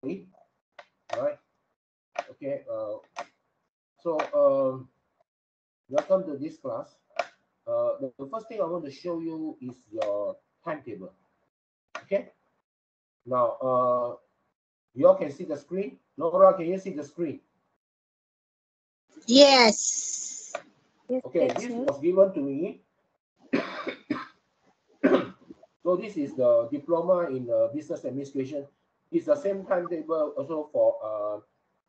slowly. All right. Okay. Uh, so um, welcome to this class. Uh, the, the first thing I want to show you is your timetable. Okay. Now, uh, you all can see the screen. Laura, can you see the screen? Yes. Okay, this was given to me. so this is the diploma in uh, business administration. It's the same timetable also for uh,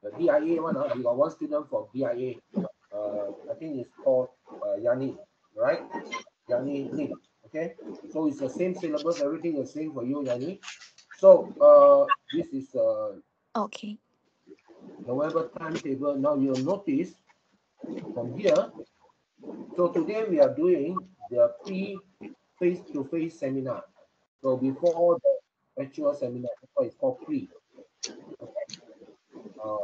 the DIA one. Uh, we got one student from DIA. Uh, I think it's called uh, Yani, right? Yani Lim. Okay, so it's the same syllabus. Everything is same for you, Yani. So uh, this is uh, Okay. November timetable. Now you'll notice from here. So today we are doing the pre face-to-face seminar. So before the actual seminar, that's why it's called. Uh,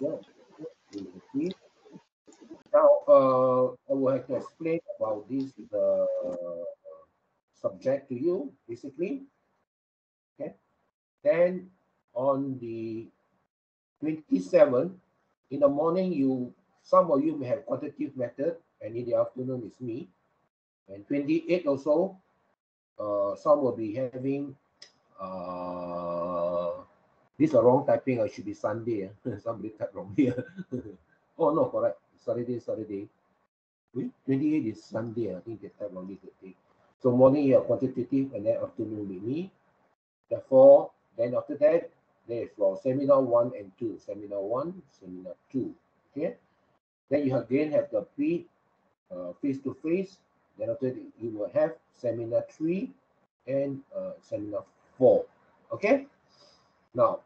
yeah. Now, uh, I will have to explain about this uh, subject to you, basically. Okay. Then on the 27th, in the morning, you some of you may have quantitative method, and in the afternoon is me. And 28 also, uh, some will be having uh, this is a wrong typing. I should be Sunday. ah. Somebody typed wrong here. oh no, correct. Saturday, Saturday. Wait, 28 is Sunday. I think they typed wrongly today. So morning you have quantitative and then afternoon with me. Therefore, then after that, there is for seminar one and two. Seminar one, seminar two. Okay. Then you again have the pre uh, face-to-face. Then after that, you will have seminar three and uh, seminar four. Okay. Now,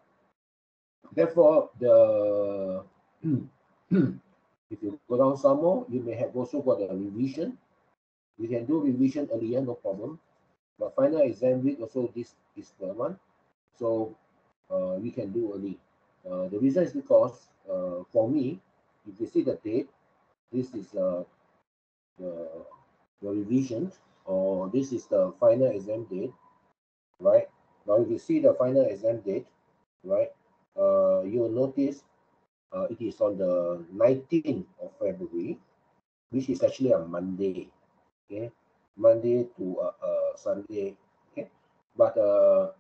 therefore, the if you go down some more, you may have also got a revision. You can do revision earlier, no problem. But final exam week also this is the one. So uh, we can do early. Uh, the reason is because uh, for me, if you see the date, this is uh, the, the revision or this is the final exam date, right? Now if you see the final exam date, right, uh, you will notice uh, it is on the 19th of February, which is actually a Monday, okay? Monday to uh, uh, Sunday, okay? But uh,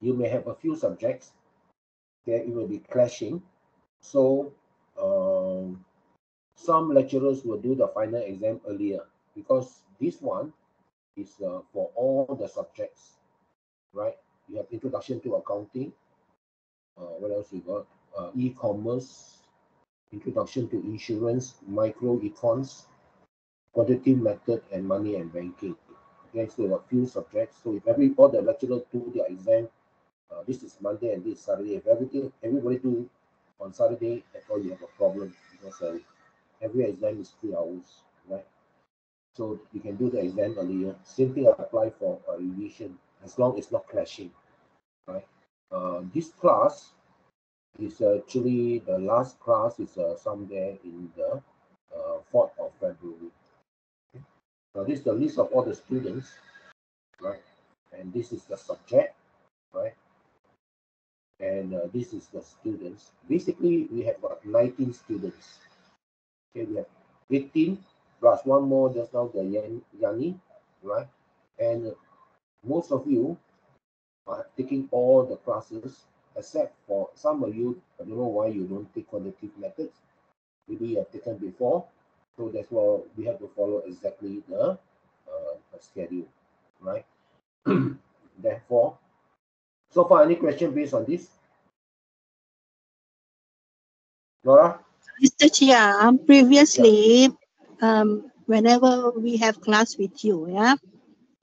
you may have a few subjects, okay? It will be clashing. So um, some lecturers will do the final exam earlier because this one is uh, for all the subjects, right? You have introduction to accounting. Uh, what else you got? Uh, e-commerce, introduction to insurance, micro econs, quantitative method, and money and banking. Okay, so a few subjects. So if every all the lecturers do their exam, uh, this is Monday and this is Saturday. If everything everybody do on Saturday, that's all you have a problem because every exam is three hours, right? So you can do the exam earlier. Same thing apply for uh, revision as long as not clashing, right? Uh, this class is actually the last class is uh, somewhere in the uh, 4th of February. Okay. Now this is the list of all the students, right? And this is the subject, right? And uh, this is the students. Basically, we have got 19 students. Have 18 plus one more just now the Yan, Yani, right? And most of you are taking all the classes except for some of you, I don't know why you don't take quantitative methods. Maybe you have taken before. So that's why we have to follow exactly the uh, schedule, right? Therefore, so far, any question based on this? Laura? Mr. Cheah, previously, um, whenever we have class with you, yeah,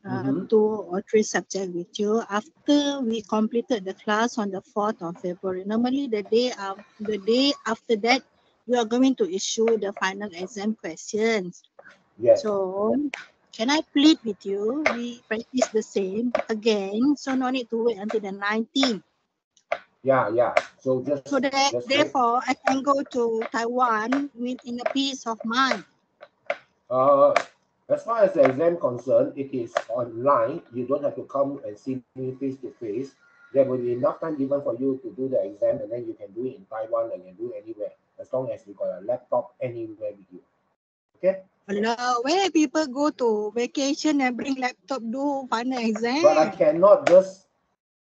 uh, Mhm. two or three subject with you, after we completed the class on the 4th of February, normally the day of the day after that, we are going to issue the final exam questions. Yes. So, can I plead with you? We practice the same again, so no need to wait until the 19th. Yeah, yeah. So just So that just wait. therefore, I can go to Taiwan with in a peace of mind. Uh, as far as the exam concerned, it is online. You don't have to come and see me face to face. There will be enough time given for you to do the exam, and then you can do it in Taiwan and you can do it anywhere, as long as you got a laptop anywhere with you. Okay? Hello, where people go to vacation and bring laptop do final exam? But I cannot just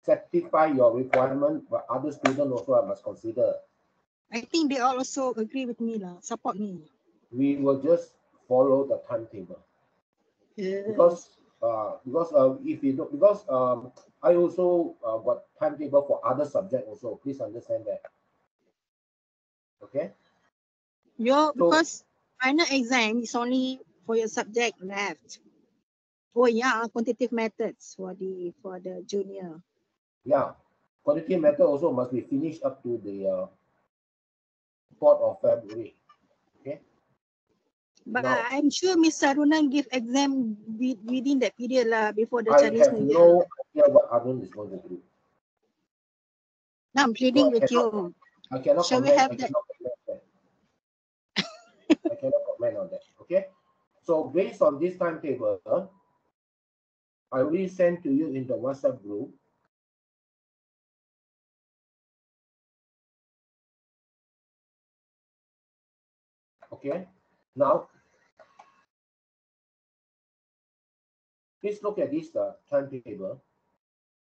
satisfy your requirement, but other students also I must consider. I think they all also agree with me lah, support me. We will just follow the timetable. Yes. because uh because uh if you don't because um I also uh got timetable for other subject also please understand that okay your So- because final exam is only for your subject left. Oh yeah, quantitative methods for the for the junior. Yeah quality matter also must be finished up to the uh 4th of February Okay. But No. I'm sure Miss Sarunan give exam within that period lah before the I Chinese New Year. I have no idea what Arun is going to do Now I'm pleading Well, with cannot- you. I cannot Shall we comment have I that? comment that I cannot comment on that okay so based on this timetable I will send to you in the WhatsApp group Okay, now please look at this uh, timetable.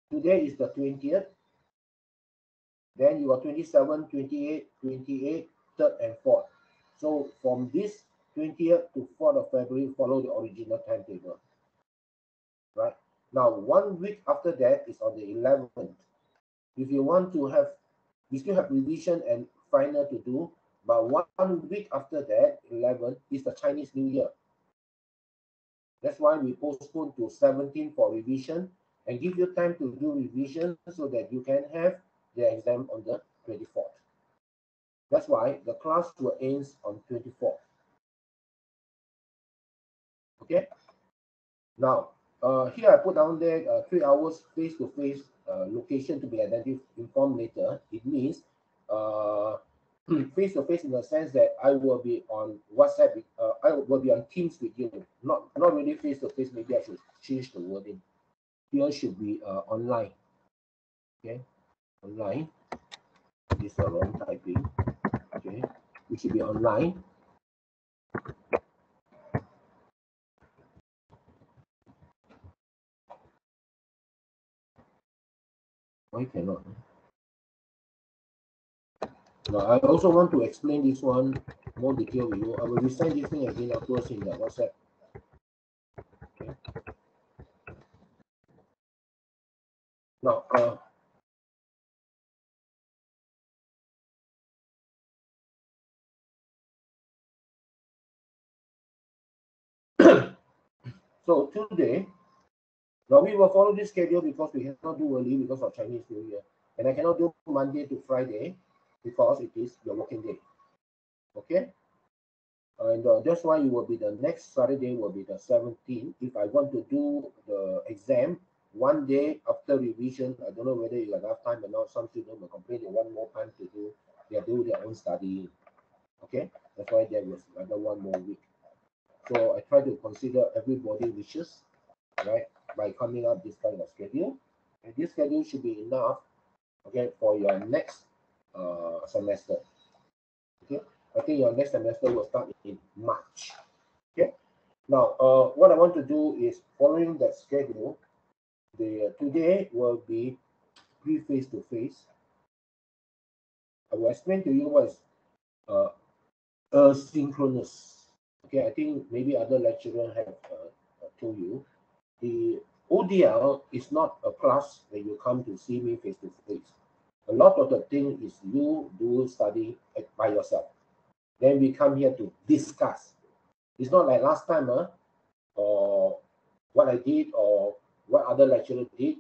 Today is the 20th. Then you are 27, 28, 28, 3rd, and 4th. So from this 20th to 4th of February, follow the original timetable. Right? Now, one week after that is on the 11th. If you want to have, we still have revision and final to do, but one week after that, 11, is the Chinese New Year. That's why we postpone to 17 for revision and give you time to do revision so that you can have the exam on the 24th. That's why the class will end on 24th. Okay. Now, uh, here I put down there uh, three hours face-to-face uh, location to be identified informed later. It means uh, face-to-face in the sense that I will be on WhatsApp. Uh, I will be on Teams with you. Not not really face-to-face. Maybe I should change the wording. Here should be uh, online. Okay, online. This is the wrong typing. Okay, it should be online. Why cannot? I also want to explain this one more detail with you. I will resend this thing again afterwards in the WhatsApp. Okay. Now, uh, so today, now we will follow this schedule because we cannot do early because of Chinese New Year. And I cannot do Monday to Friday because it is your working day. Okay? And uh, that's why it will be the next Saturday will be the 17th. If I want to do the exam one day after revision, I don't know whether you have enough time or not. Some students will complain they want more time to do, they do their own studying. Okay? That's why there was another one more week. So I try to consider everybody wishes, right, by coming up this kind of schedule. And this schedule should be enough, okay, for your next uh, semester. Okay, I think your next semester will start in March. Okay, now uh, what I want to do is following that schedule. The uh, today will be pre face to face. I will explain to you what is uh, asynchronous. Okay, I think maybe other lecturer have uh, told you. The ODL is not a class where you come to see me face to face. A lot of the thing is you do study by yourself. Then we come here to discuss. It's not like last time, huh? or what I did or what other lecturer did.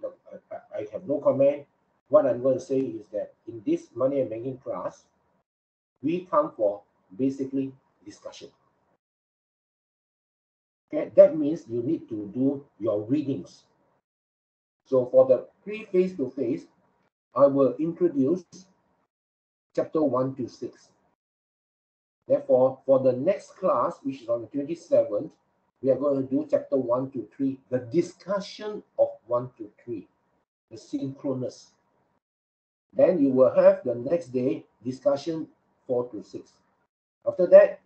I, I- have no comment. What I'm going to say is that in this money and banking class, we come for basically discussion. Okay, that means you need to do your readings. So for the pre face to face, I will introduce chapter 1 to 6. Therefore, for the next class, which is on the 27th, we are going to do chapter one to three, the discussion of one to three, the synchronous. Then you will have the next day discussion four to six. After that,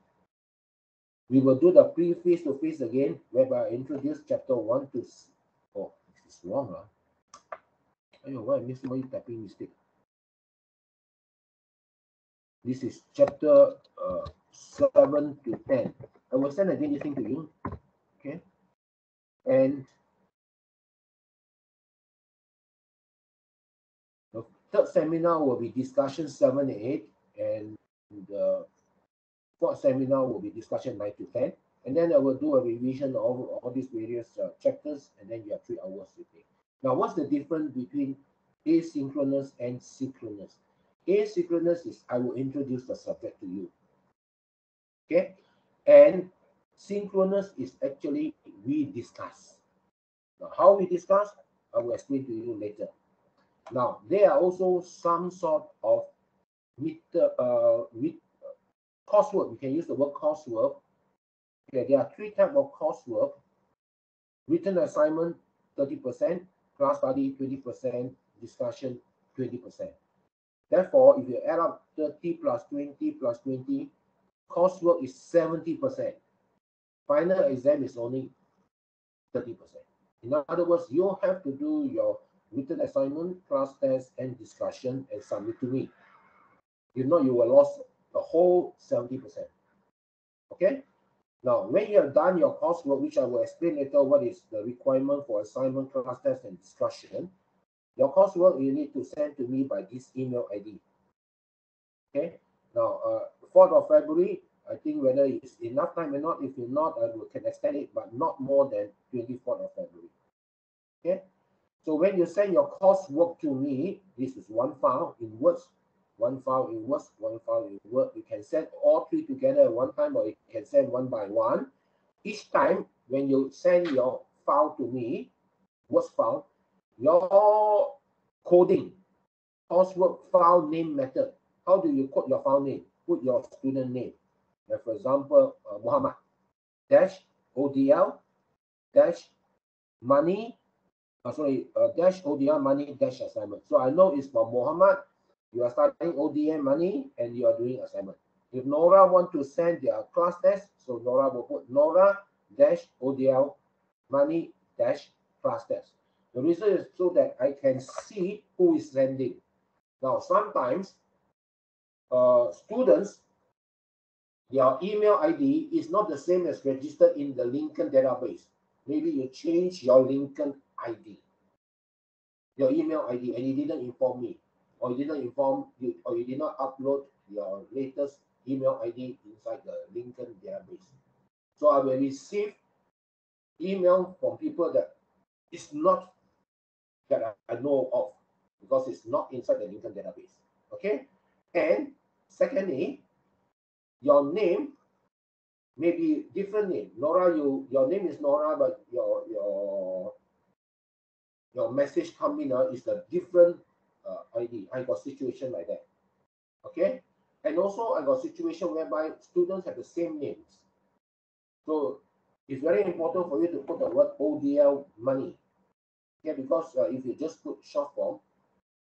we will do the pre face to face again, whereby I introduce chapter one to. Oh, this is wrong, huh? Ayo, why missed my typing mistake? This is chapter uh, 7 to 10. I will send again this thing to you. Okay. And the third seminar will be discussion 7 and 8. And the fourth seminar will be discussion 9 to 10. And then I will do a revision of all these various uh, chapters. And then you have three hours to take. Now, what's the difference between asynchronous and synchronous? Asynchronous is I will introduce the subject to you. Okay. And synchronous is actually we discuss. Now, how we discuss, I will explain to you later. Now, there are also some sort of meter, uh, uh, coursework. We can use the word coursework. Okay, there are three types of coursework. Written assignment, 30%, class study, 20%, discussion, 20%. Therefore, if you add up 30 plus 20 plus 20, coursework is 70%. Final exam is only 30%. In other words, you have to do your written assignment, class test, and discussion and submit to me. If not, you will lose the whole 70%. Okay? Now, when you have done your coursework, which I will explain later what is the requirement for assignment, class test, and discussion, your coursework you need to send to me by this email ID. Okay. Now, uh, 4th of February, I think whether it's enough time or not. If you're not, I will can extend it, but not more than 24th of February. Okay. So when you send your coursework to me, this is one file in words, one file in words, one file in word. You can send all three together at one time, or you can send one by one. Each time when you send your file to me, words file, your coding, coursework file name method. How do you code your file name? Put your student name. Like for example, uh, Muhammad dash ODL dash money. Uh, sorry, uh, dash ODL money dash assignment. So I know it's for Muhammad. You are starting ODM money and you are doing assignment. If Nora want to send their class test, so Nora will put Nora dash ODL money dash class test. The reason is so that I can see who is sending. Now, sometimes uh, students, their email ID is not the same as registered in the Lincoln database. Maybe you change your Lincoln ID, your email ID, and you didn't inform me, or you didn't inform you, or you did not upload your latest email ID inside the Lincoln database. So I will receive email from people that is not that I know of because it's not inside the Lincoln database. Okay. And secondly, your name may be different name. Nora, you your name is Nora, but your your your message coming out is a different uh, ID. I got situation like that. Okay. And also I got situation whereby students have the same names. So it's very important for you to put the word ODL money Okay, because uh, if you just put short form,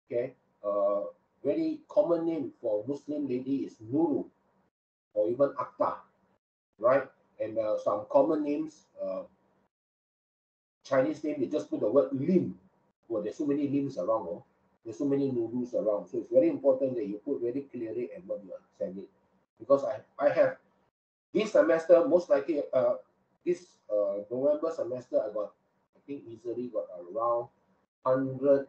okay, uh, very common name for Muslim lady is Nuru or even Akta, right? And uh, some common names, uh, Chinese name, they just put the word Lim. Well, there's so many Lims around, oh. There's so many Nurus around. So it's very important that you put very clearly and what you are sending. Because I, I have this semester, most likely, uh, this uh, November semester, I got I think easily got around 100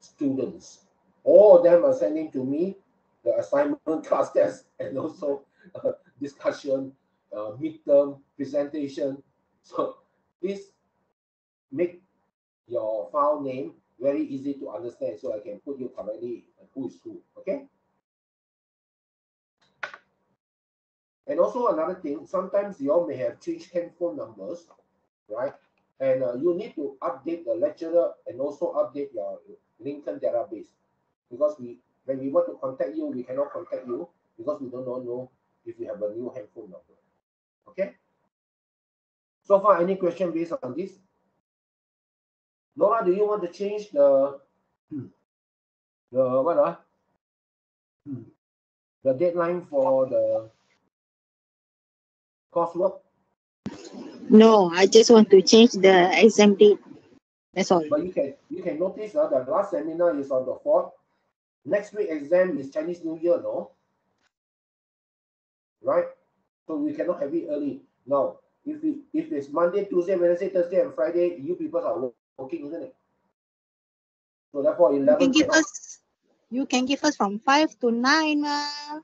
students. All of them are sending to me the assignment class test and also uh, discussion, uh, midterm presentation. So please make your file name very easy to understand so I can put you correctly who is who, okay? And also another thing, sometimes you all may have changed handphone numbers, right? And uh, you need to update the lecturer and also update your Lincoln database because we when we want to contact you, we cannot contact you because we do not know if you have a new handphone number. Okay. So far, any question based on this? Nora, do you want to change the the what ah? The deadline for the coursework? No, I just want to change the exam date. That's all. But you can you can notice uh, the last seminar is on the fourth. Next week exam is Chinese New Year, no? Right? So we cannot have it early. Now, if it, if it's Monday, Tuesday, Wednesday, Thursday, and Friday, you people are working, isn't it? So therefore, You can give us, you can give us from five to nine, uh,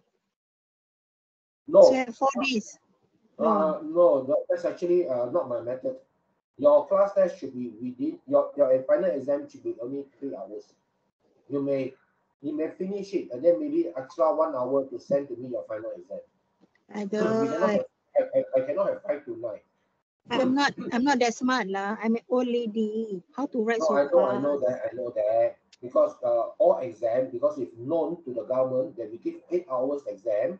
No, so four days. uh, no, no, that's actually uh, not my method. Your class test should be within your your final exam should be only three hours. You may you may finish it and then maybe extra one hour to send to me your final exam. I don't, have, I, I, I cannot have five to nine. I'm not, I'm not that smart lah. I'm an old lady. How to write No, so I know, I know that, I know that. Because uh, all exam, because if known to the government that we give eight hours exam,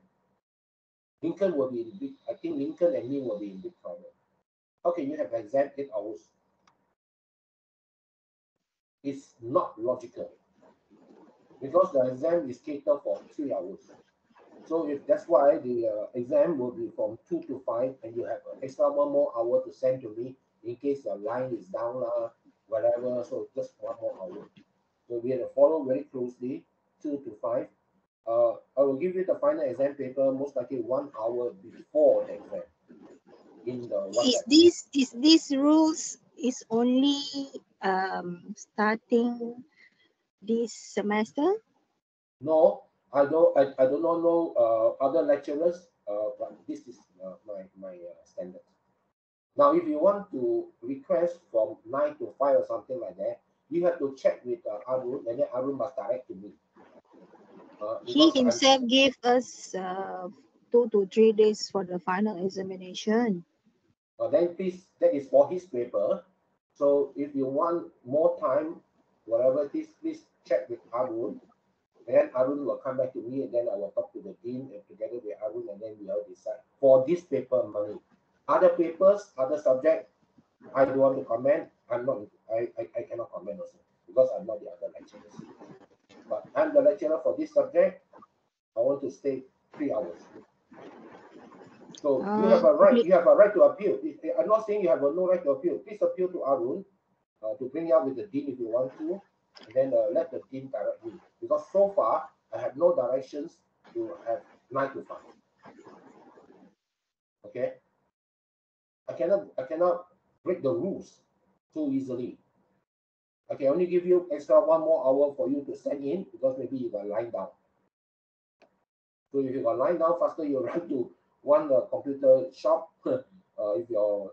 Lincoln will be in big, I think Lincoln and me will be in big trouble. How can you have exam eight hours? It's not logical. Because the exam is catered for three hours. So if that's why the uh, exam will be from two to five and you have an extra one more hour to send to me in case your line is down lah, whatever, so just one more hour. So we have to follow very closely, two to five. Uh, I will give you the final exam paper most likely one hour before the exam. In the Is this, is this rules is only, um, starting this semester? No, I don't, I, I do not know, uh, other lecturers, uh, but this is, uh, my, my, uh, standard. Now, if you want to request from nine to five or something like that, you have to check with, uh, Arun, and then Arun must direct to me. Uh, He because I'm- himself gave us, uh, two to three days for the final examination. Uh, then please, that is for his paper. So if you want more time, whatever it is, please check with Arun. Then Arun will come back to me and then I will talk to the dean and together with Arun and then we will decide for this paper money. Other papers, other subject, I don't want to comment. I'm not, I, I, I cannot comment also because I'm not the other lecturers. But I'm the lecturer for this subject. I want to stay three hours. So you have a Uh, right, you have a right to appeal. I'm not saying you have a no right to appeal. Please appeal to Arun uh, to bring you up with the dean if you want to, then uh, let the dean direct you. Because so far, I have no directions to have nine to five. Okay? I cannot, I cannot break the rules too easily. I can only give you extra one more hour for you to send in because maybe you got lying down. So if you got lying down faster, you run to one uh, computer shop. uh, if your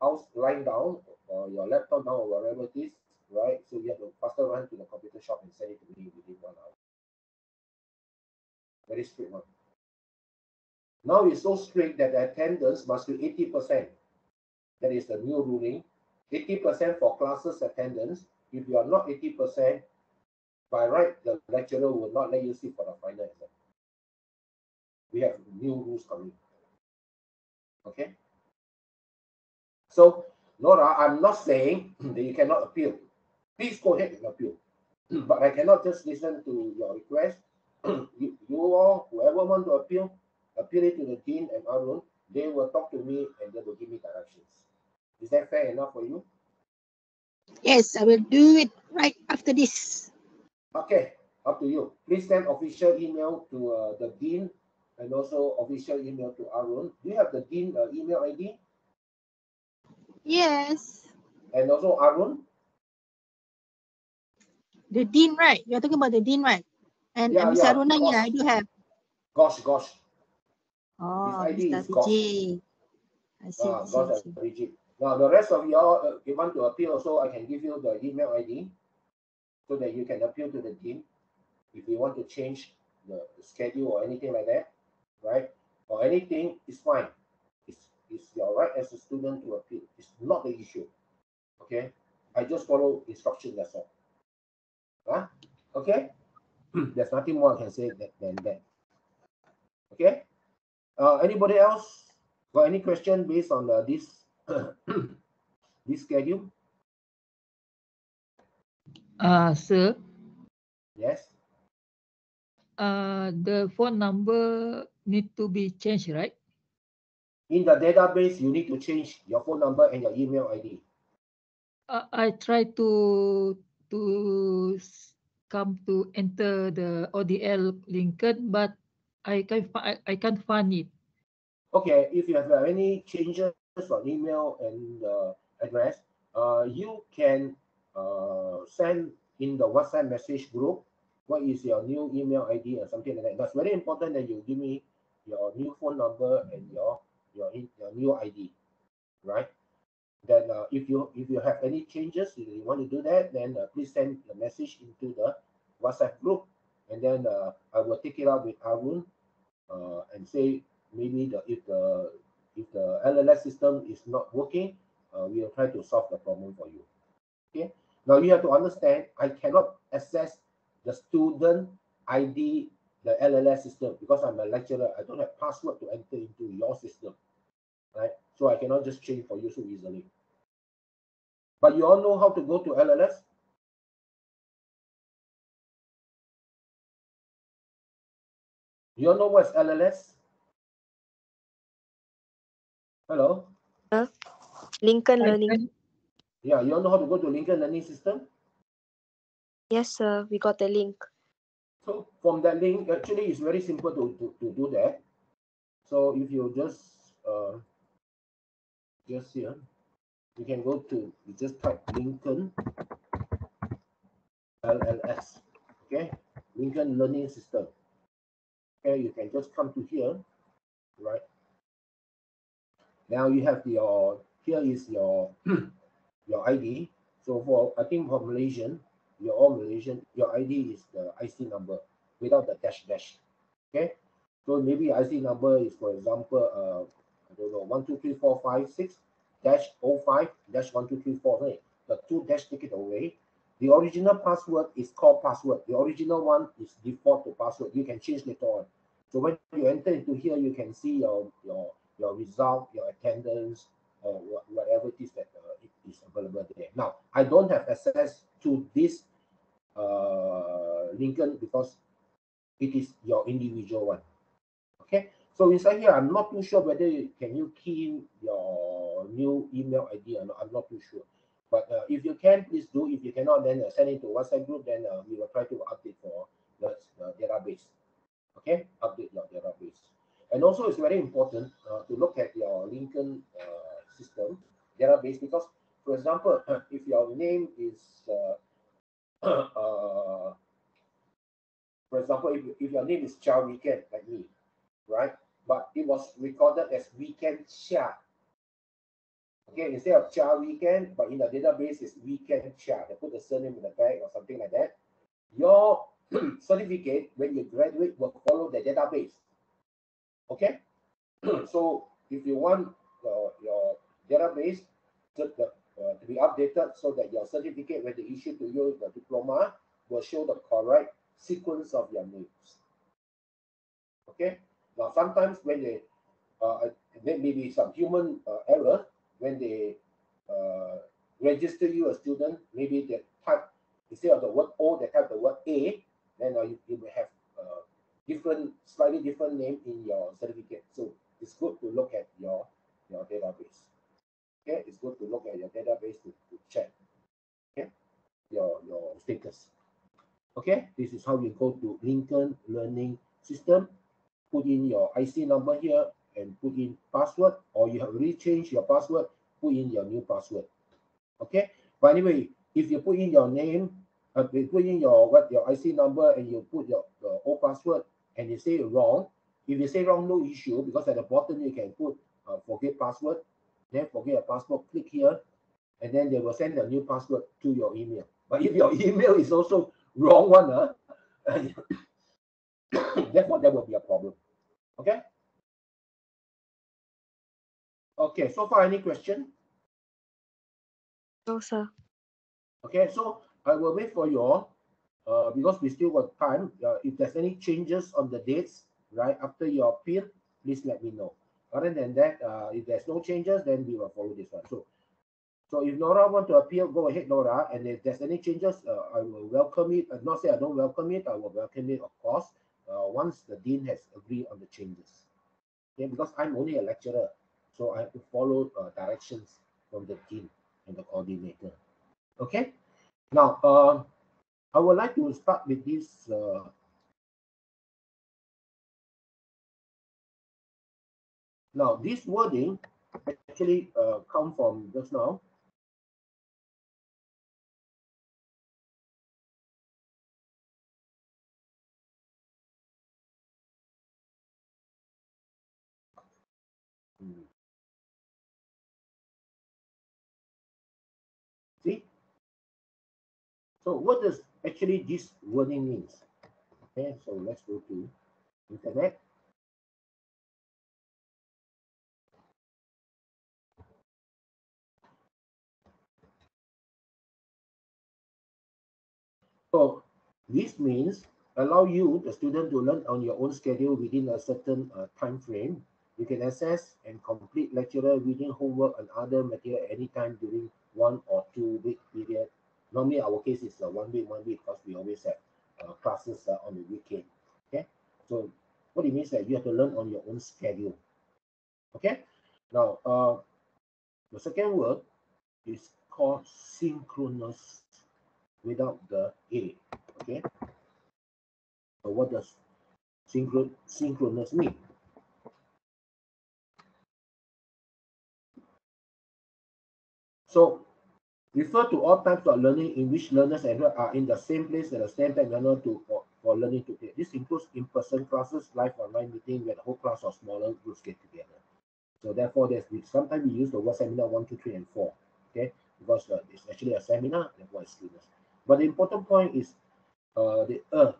house lying down or your laptop down or whatever it is, right? So you have to faster run to the computer shop and send it to me within one hour. Very strict one. Now it's so strict that the attendance must be eighty percent. That is the new ruling. Eighty percent for classes attendance. If you are not eighty percent, by right, the lecturer will not let you sit for the final exam. We have new rules coming. Okay? So, Nora, I'm not saying that you cannot appeal. Please go ahead and appeal. But I cannot just listen to your request. you, you all, whoever want to appeal, appeal it to the dean and Arun. They will talk to me and they will give me directions. Is that fair enough for you? Yes, I will do it right after this. Okay, up to you. Please send official email to uh, the dean and also official email to Arun. Do you have the dean uh, email ID Yes, and also Arun? The dean, right? You're talking about the dean, right? And, Yeah, Mr. yeah, Aruna, yeah, I do have. Gosh, gosh. Oh, ID Mr. Vijay. I see, I see, gosh, I see. Now, the rest of y'all, uh, if you want to appeal also, I can give you the email ID so that you can appeal to the dean if you want to change the, the schedule or anything like that, right? Or anything, it's fine. It's, it's your right as a student to appeal. It's not the issue. Okay? I just follow instruction, that's all. Huh? Okay? There's nothing more I can say that, than that. Okay? Uh, anybody else got any question based on uh, this this schedule? Uh, sir, Yes. uh, the phone number need to be changed, right? In the database, you need to change your phone number and your email ID. Uh, I try to to come to enter the ODL Lincoln, but I can't I, I can't find it. Okay, if you have any changes on email and uh, address, uh, you can uh, send in the WhatsApp message group what is your new email ID or something like that. That's very important that you give me your new phone number and your your, your new ID, right? Then uh, if you if you have any changes, if you want to do that, then uh, please send the message into the WhatsApp group, and then uh, I will take it up with Arun uh, and say maybe the if the if the LLS system is not working, uh, we will try to solve the problem for you. Okay. Now you have to understand, I cannot access the student ID, the LLS system because I'm a lecturer. I don't have password to enter into your system, right? So I cannot just change for you so easily. But you all know how to go to LLS? You all know what's LLS? Hello? Lincoln Learning. Yeah, you all know how to go to Lincoln Learning System? Yes, sir. We got the link. So from that link, actually, it's very simple to, to, to do that. So if you just, uh, just here, you can go to, you just type Lincoln LLS, okay? Lincoln Learning System. Okay, you can just come to here, right? Now you have your, here is your, your ID. So for, I think for Malaysian, you're all Malaysian, your ID is the IC number without the dash dash. Okay. So maybe IC number is, for example, uh, I don't know, one, two, three, four, five, six, dash oh five, dash one, two, three, four, right? The two dash take it away. The original password is called password. The original one is default to password. You can change later on. So when you enter into here, you can see your your your result, your attendance, or whatever it is that uh, is available there. Now, I don't have access to this uh, Lincoln because it is your individual one. Okay, so inside here, I'm not too sure whether you, can you key in your new email ID or not. I'm not too sure. But uh, if you can, please do. If you cannot, then uh, send it to WhatsApp group. Then uh, we will try to update for the, database. Okay, update your database. And also, it's very important uh, to look at your Lincoln uh, system database because, for example, if your name is uh, for example, if, if your name is Cheah Wee Kain, like me, right? But it was recorded as Wee Kain Cheah. Okay, instead of Cheah Wee Kain, but in the database is Wee Kain Cheah. They put the surname in the back or something like that. Your certificate, when you graduate, will follow the database. Okay? so if you want your, your database to, uh, to be updated so that your certificate, when they issue to you the diploma, will show the correct sequence of your names. Okay. Now sometimes when they, uh, be some human uh, error when they uh, register you a student. Maybe they type instead of the word O, they type the word A. Then uh, you, you may have uh, different, slightly different name in your certificate. So it's good to look at your your database. Okay, it's good to look at your database to, to check. Okay, your your status. Okay, this is how you go to Lincoln Learning System. Put in your IC number here and put in password, or you have already changed your password, put in your new password. Okay, but anyway, if you put in your name, uh, you put in your what your IC number and you put your the old password and you say wrong, if you say wrong, no issue because at the bottom you can put uh, forget password, then forget your password, click here, and then they will send a new password to your email. But if your email is also wrong one, huh? therefore there will be a problem. Okay. Okay. So far, any question? No, sir. Okay. So I will wait for you all, uh, because we still got time. Uh, if there's any changes on the dates, right after your appeal, please let me know. Other than that, uh, if there's no changes, then we will follow this one. So, so if Nora want to appeal, go ahead, Nora. And if there's any changes, uh, I will welcome it. Uh, not say I don't welcome it, I will welcome it, of course, uh, once the dean has agreed on the changes. Okay, because I'm only a lecturer, so I have to follow uh, directions from the dean and the coordinator. Okay. Now, uh, I would like to start with this. Uh, now, this wording actually uh, come from just now. So what does actually this wording means? Okay, so let's go to internet. So this means allow you, the student, to learn on your own schedule within a certain uh, time frame. You can access and complete lecturer reading homework and other material anytime during one or two week period. Normally, our case is uh, one week, one week because we always have uh, classes uh, on the weekend. Okay, so what it means that you have to learn on your own schedule. Okay, now uh, the second word is called synchronous without the A. Okay. So what does synchron synchronous mean? So refer to all types of learning in which learners and are in the same place at the same time manner to for, for learning to take. This includes in-person classes, live online meeting where the whole class or smaller groups get together. So therefore, there's sometimes we use the word seminar one, two, three, and four. Okay, because uh, it's actually a seminar, it's students. But the important point is uh, the uh,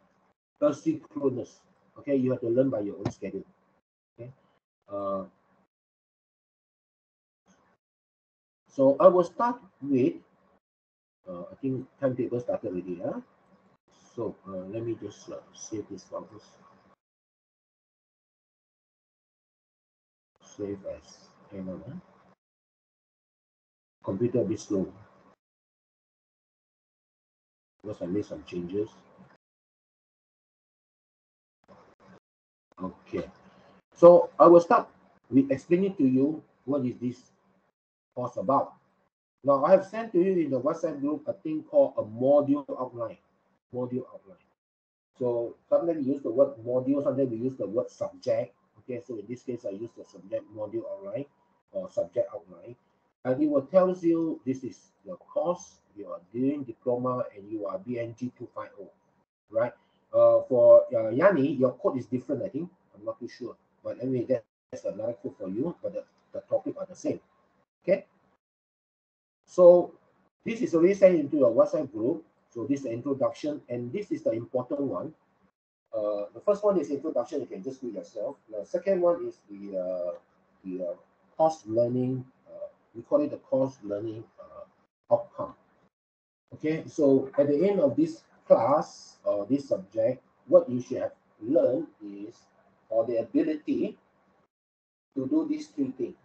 asynchronous. Okay, you have to learn by your own schedule. Okay. Uh, so I will start with, uh, I think timetable started already. Huh? So uh, let me just uh, save this file first. Save as, hang. Huh? Computer a bit slow because I made some changes. Okay, so I will start with explaining to you what is this course about. Now, I have sent to you in the WhatsApp group a thing called a module outline. Module outline. So sometimes we use the word module, sometimes we use the word subject. Okay, so in this case, I use the subject module outline or subject outline. And it will tell you this is the course you are doing diploma and you are BNG 250, right? Uh, for uh, Yani, your code is different, I think. I'm not too sure. But anyway, that's another code for you, but the, the topic are the same. Okay. So this is already sent into your WhatsApp group. So this is the introduction, and this is the important one. Uh, the first one is introduction. You can just do yourself. The second one is the uh, the uh, course learning. Uh, we call it the course learning uh, outcome. Okay, so at the end of this class or this subject, what you should have learned is or the ability to do these three things.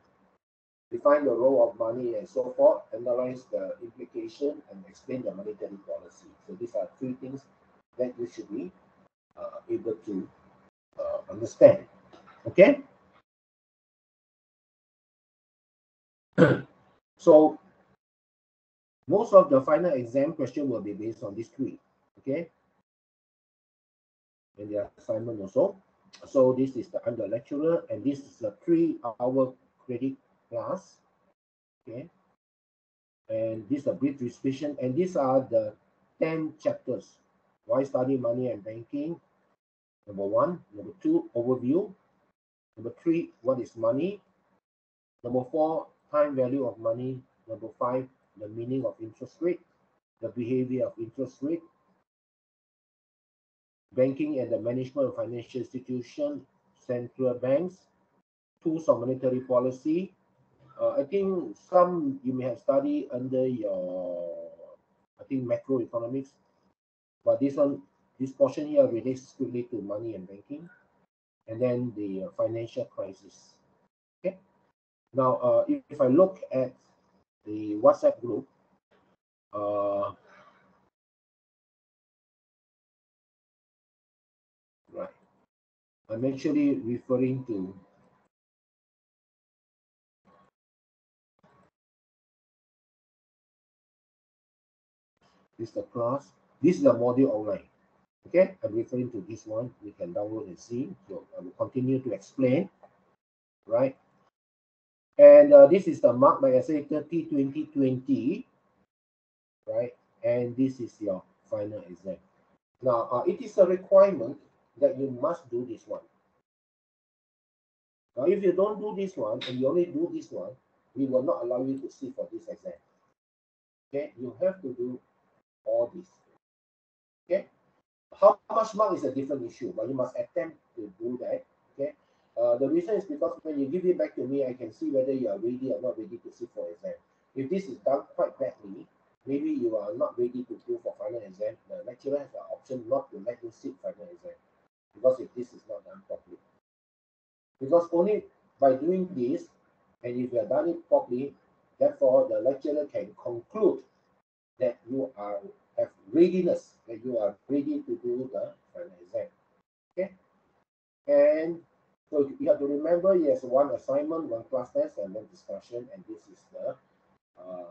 Define the role of money and so forth, analyze the implication, and explain the monetary policy. So these are three things that you should be uh, able to uh, understand. Okay? so most of the final exam question will be based on these three. Okay? And the assignment also. So this is the I'm lecturer, and this is a three-hour credit class. Okay. And this is a brief description, and these are the 10 chapters. Why study money and banking? Number one. Number two, overview. Number three, what is money? Number four, time value of money. Number five, the meaning of interest rate, the behavior of interest rate, banking and the management of financial institution, central banks, tools of monetary policy. Uh, I think some you may have studied under your, I think macroeconomics, but this one, this portion here relates strictly to money and banking, and then the uh, financial crisis. Okay. Now, uh, if, if I look at the WhatsApp group, uh, right, I'm actually referring to this is the class. This is the module online. Okay, I'm referring to this one. You can download and see. So I will continue to explain. Right. And uh, this is the mark, like I say, 30, 20, 20. Right. And this is your final exam. Now, uh, it is a requirement that you must do this one. Now, if you don't do this one and you only do this one, we will not allow you to sit for this exam. Okay, you have to do all this. Okay, how much mark is a different issue, but you must attempt to do that. Okay, uh, the reason is because when you give it back to me, I can see whether you are ready or not ready to sit for exam. If this is done quite badly, maybe you are not ready to go for final exam. The lecturer has the option not to let you sit final exam because if this is not done properly. Because only by doing this, and if you have done it properly, therefore the lecturer can conclude that you are have readiness, that you are ready to do the final exam. Okay. And so you have to remember yes, one assignment, one class test, and one discussion, and this is the uh,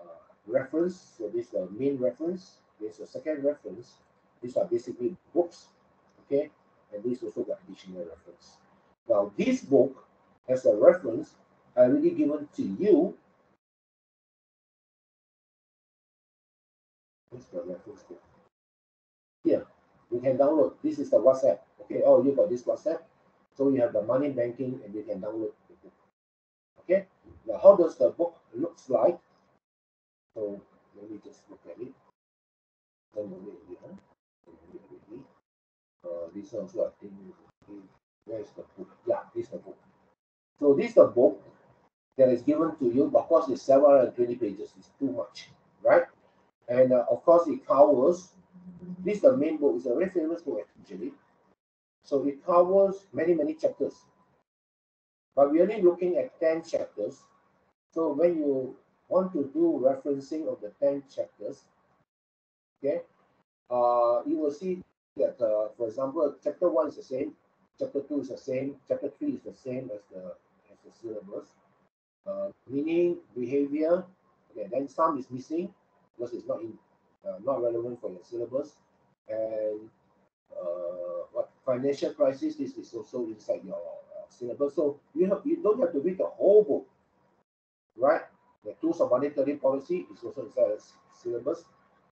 reference. So this is the main reference. This is the second reference. These are basically books. Okay. And this is also the additional reference. Now this book has a reference already given to you Reference book? Here, you can download. This is the WhatsApp. Okay, oh, you got this WhatsApp. So you have the money banking and you can download the book. Okay, now how does the book looks like? So let me just look at it. Download it here. Uh, this also I think where's the book? Yeah, this is the book. So this is the book that is given to you, of course it's 720 pages, it's too much, right? And uh, of course, it covers this is the main book. It's a very famous book actually. So it covers many many chapters. But we're only looking at ten chapters. So when you want to do referencing of the ten chapters, okay, uh, you will see that uh, for example, chapter one is the same, chapter two is the same, chapter three is the same as the as the syllabus. Uh, meaning, behavior, okay, then some is missing, because it's not in uh, not relevant for your syllabus. And uh, what financial crisis this is also inside your uh, syllabus. So you have you don't have to read the whole book, right? The tools of monetary policy is also inside the syllabus.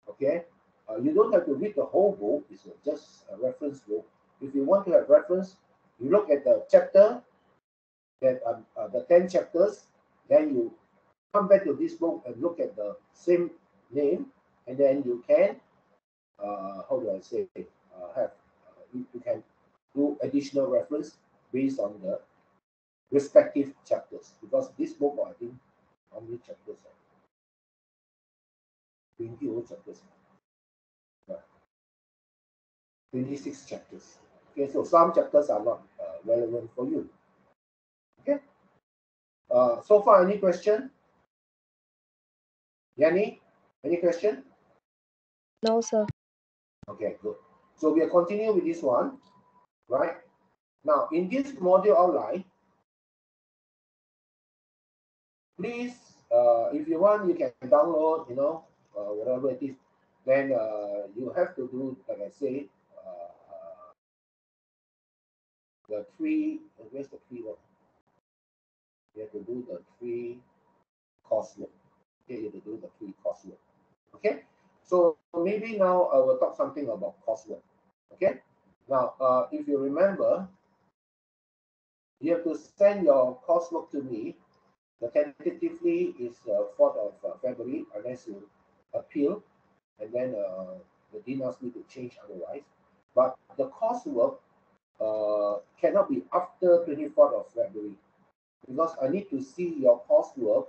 Okay, uh, you don't have to read the whole book. It's just a reference book. If you want to have reference, you look at the chapter that um, uh, the 10 chapters, then you come back to this book and look at the same name, and then you can, uh, how do I say, uh, have, uh, you, you can do additional reference based on the respective chapters. Because this book, I think, how many chapters? are 20 old chapters. Yeah. 26 chapters. Okay, so some chapters are not uh, relevant for you. Okay. Uh, so far, any question? Yani? Any question? No, sir. Okay, good. So we'll continue with this one, right? Now, in this module outline, please, uh, if you want, you can download, you know, uh, whatever it is. Then uh, you have to do, like I say, uh, uh, the three, uh, where's the three one? You have to do the three coursework. Okay, you have to do the three coursework. Okay, so maybe now I will talk something about coursework. Okay, now uh, if you remember, you have to send your coursework to me. The tentatively is uh, 4th of uh, February, unless you appeal, and then uh, the dean asks me to change otherwise. But the coursework uh, cannot be after 24th of February because I need to see your coursework.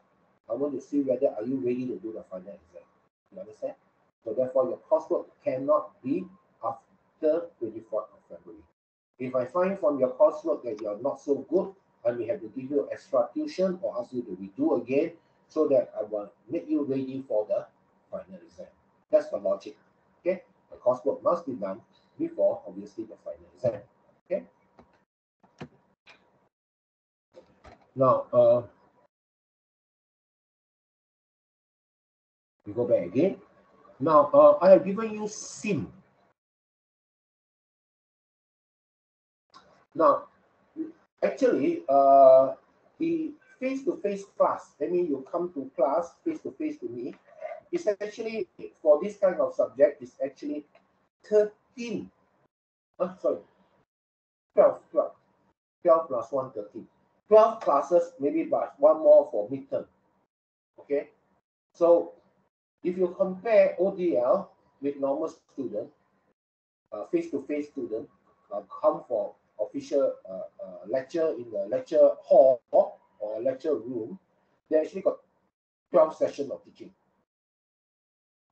I want to see whether are you ready to do the final exam. You understand? So therefore, your coursework cannot be after 24th of February. If I find from your coursework that you're not so good, I may have to give you extra tuition or ask you to redo again so that I will make you ready for the final exam. That's the logic. Okay, the coursework must be done before obviously the final exam. Okay. Now, uh, we go back again. Now, uh, I have given you SIM. Now, actually, uh, the face-to-face class, that means you come to class face-to-face to me, is actually, for this kind of subject, is actually 13, uh, sorry, 12, 12, 12 plus 1, 13. 12 classes, maybe but one more for midterm. Okay, so if you compare ODL with normal student, uh, face-to-face student, uh, come for official uh, uh, lecture in the lecture hall or lecture room, they actually got 12 sessions of teaching.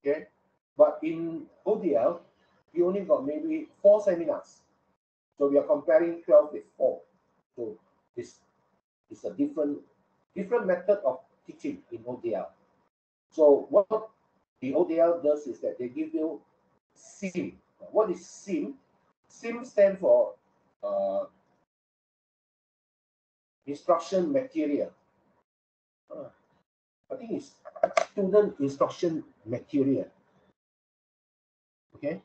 Okay, but in ODL, you only got maybe four seminars. So we are comparing 12 with four. So this is a different different method of teaching in ODL. So what the ODL does is that they give you SIM. What is SIM? SIM stands for uh, instruction material. Uh, I think it's student instruction material. Okay.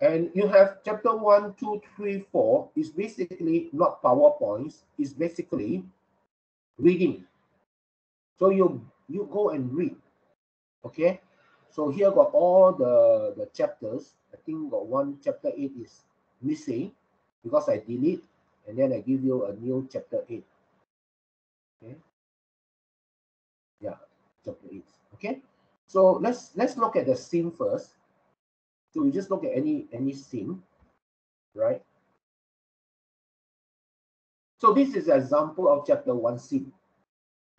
And you have chapter one, two, three, four is basically not PowerPoints, it's basically reading. So you you go and read. Okay. So here got all the, the chapters. I think got one chapter eight is missing because I delete and then I give you a new chapter eight. Okay. Yeah, chapter eight. Okay. So let's let's look at the SIM first. So we just look at any any SIM, right? So this is an example of chapter one SIM.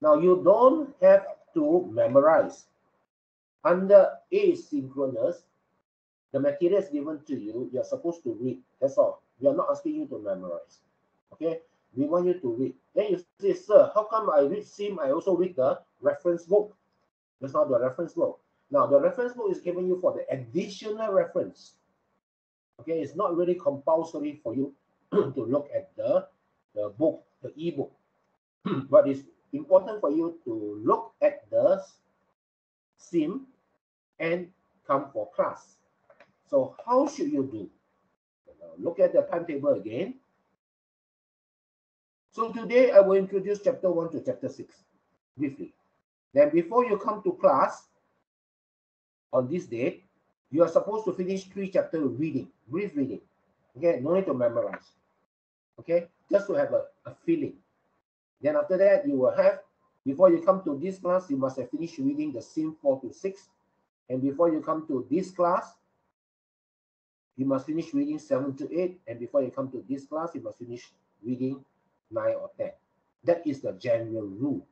Now you don't have to memorize. Under asynchronous, the material is given to you, you're supposed to read. That's all. We are not asking you to memorize. Okay? We want you to read. Then you say, sir, how come I read SIM, I also read the reference book? That's not the reference book. Now, the reference book is given you for the additional reference. Okay, it's not really compulsory for you to look at the, the book, the e-book. but it's important for you to look at the SIM and come for class. So how should you do? Look at the timetable again. So today I will introduce chapter 1 to chapter 6 briefly. Then before you come to class on this date, you are supposed to finish three chapter reading, brief reading. Okay, no need to memorize. Okay, just to have a, a feeling. Then after that, you will have, before you come to this class, you must have finished reading the SIM 4 to 6. And before you come to this class, you must finish reading 7 to 8. And before you come to this class, you must finish reading 9 or 10. That is the general rule.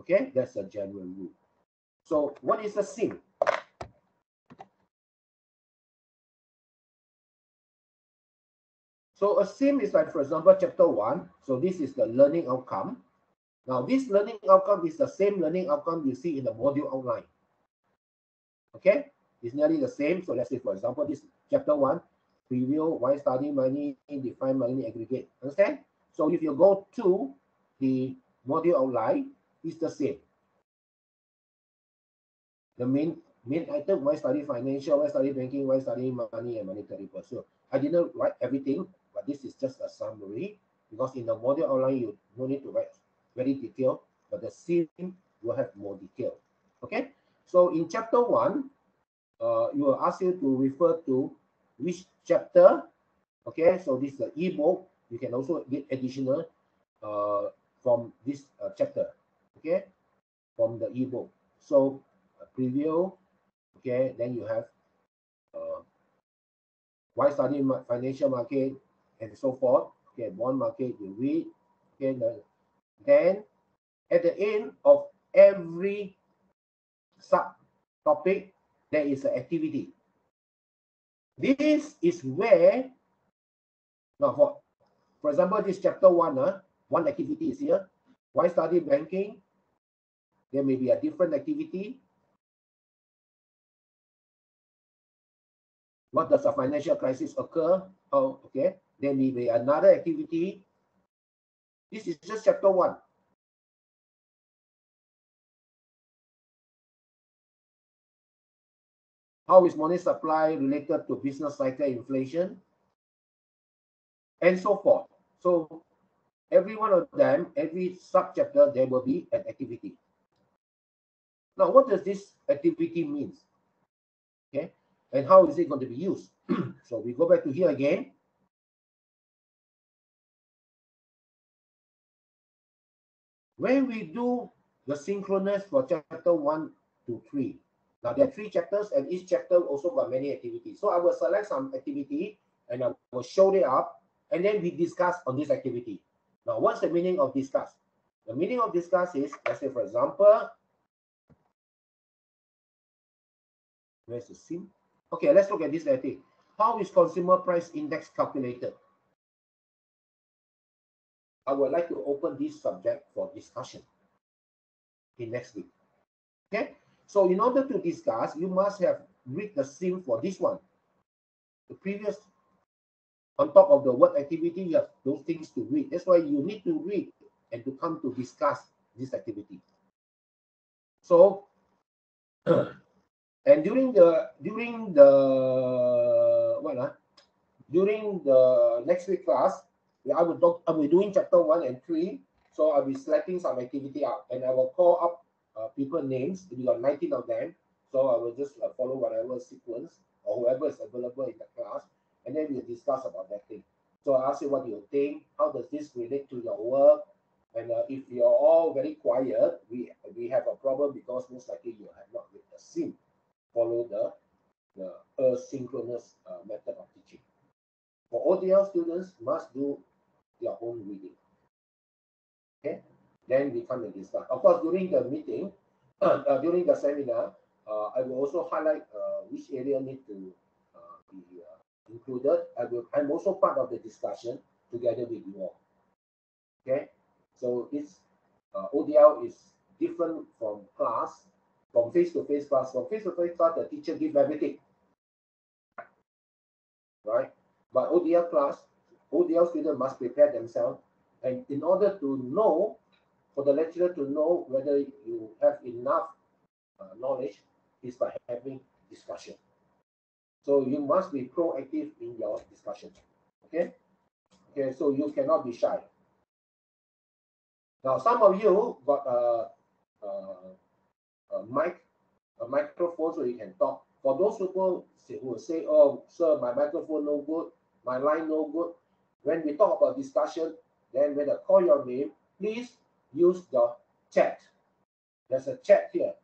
Okay, that's the general rule. So what is a SIM? So a SIM is like, for example, chapter one. So this is the learning outcome. Now this learning outcome is the same learning outcome you see in the module outline. Okay, it's nearly the same. So let's say, for example, this chapter one, preview, why study money, define money aggregate. Understand? So if you go to the module outline, it's the same. The main main item, why study financial, why study banking, why study money and monetary pursuit. I didn't write everything, but this is just a summary because in the module outline, you no need to write very detailed, but the SIM will have more detail. Okay, so in chapter one, uh, you will ask you to refer to which chapter. Okay, so this is the ebook. You can also get additional uh, from this uh, chapter. Okay, from the ebook. So preview. Okay, then you have uh, why study financial market and so forth. Okay, bond market you read. Okay, then at the end of every subtopic, there is an activity. This is where, now for, for example, this chapter one, uh, one activity is here. Why study banking? There may be a different activity. What does a financial crisis occur? Oh, okay. There may be another activity. This is just chapter one. How is money supply related to business cycle inflation? And so forth. So every one of them, every subchapter, there will be an activity. Now, what does this activity means? Okay, and how is it going to be used? so we go back to here again. When we do the synchronous for chapter one to three, now there are three chapters and each chapter also got many activities. So I will select some activity and I will show it up and then we discuss on this activity. Now, what's the meaning of discuss? The meaning of discuss is, let's say for example, where's the sim? Okay, let's look at this thing. How is consumer price index calculated? I would like to open this subject for discussion in next week. Okay, so in order to discuss, you must have read the sim for this one. The previous, on top of the word activity, you have those things to read. That's why you need to read and to come to discuss this activity. So, and during the during the what uh, during the next week class, I will talk. I will be doing chapter one and three. So I'll be selecting some activity out, and I will call up uh, people names. We got 19 of them. So I will just uh, follow whatever sequence or whoever is available in the class, and then we'll discuss about that thing. So I ask you what you think. How does this relate to your work? And uh, if you're all very quiet, we we have a problem because most likely you have not read the sim, follow the the asynchronous uh, method of teaching. For ODL students, must do their own reading. Okay, then we come and discuss. Of course, during the meeting, uh, during the seminar, uh, I will also highlight uh, which area need to uh, be uh, included. I will. I'm also part of the discussion together with you all. Okay, so this uh, ODL is different from class, from face-to-face class. From face-to-face -face class, the teacher give everything, right? But ODL class, ODL students must prepare themselves. And in order to know, for the lecturer to know whether you have enough uh, knowledge, is by having discussion. So you must be proactive in your discussion. Okay? Okay, so you cannot be shy. Now, some of you got a, a, a mic, a microphone so you can talk. For those people who say, oh, sir, my microphone no good, my line no good. When we talk about discussion, then when I call your name, please use the chat. There's a chat here.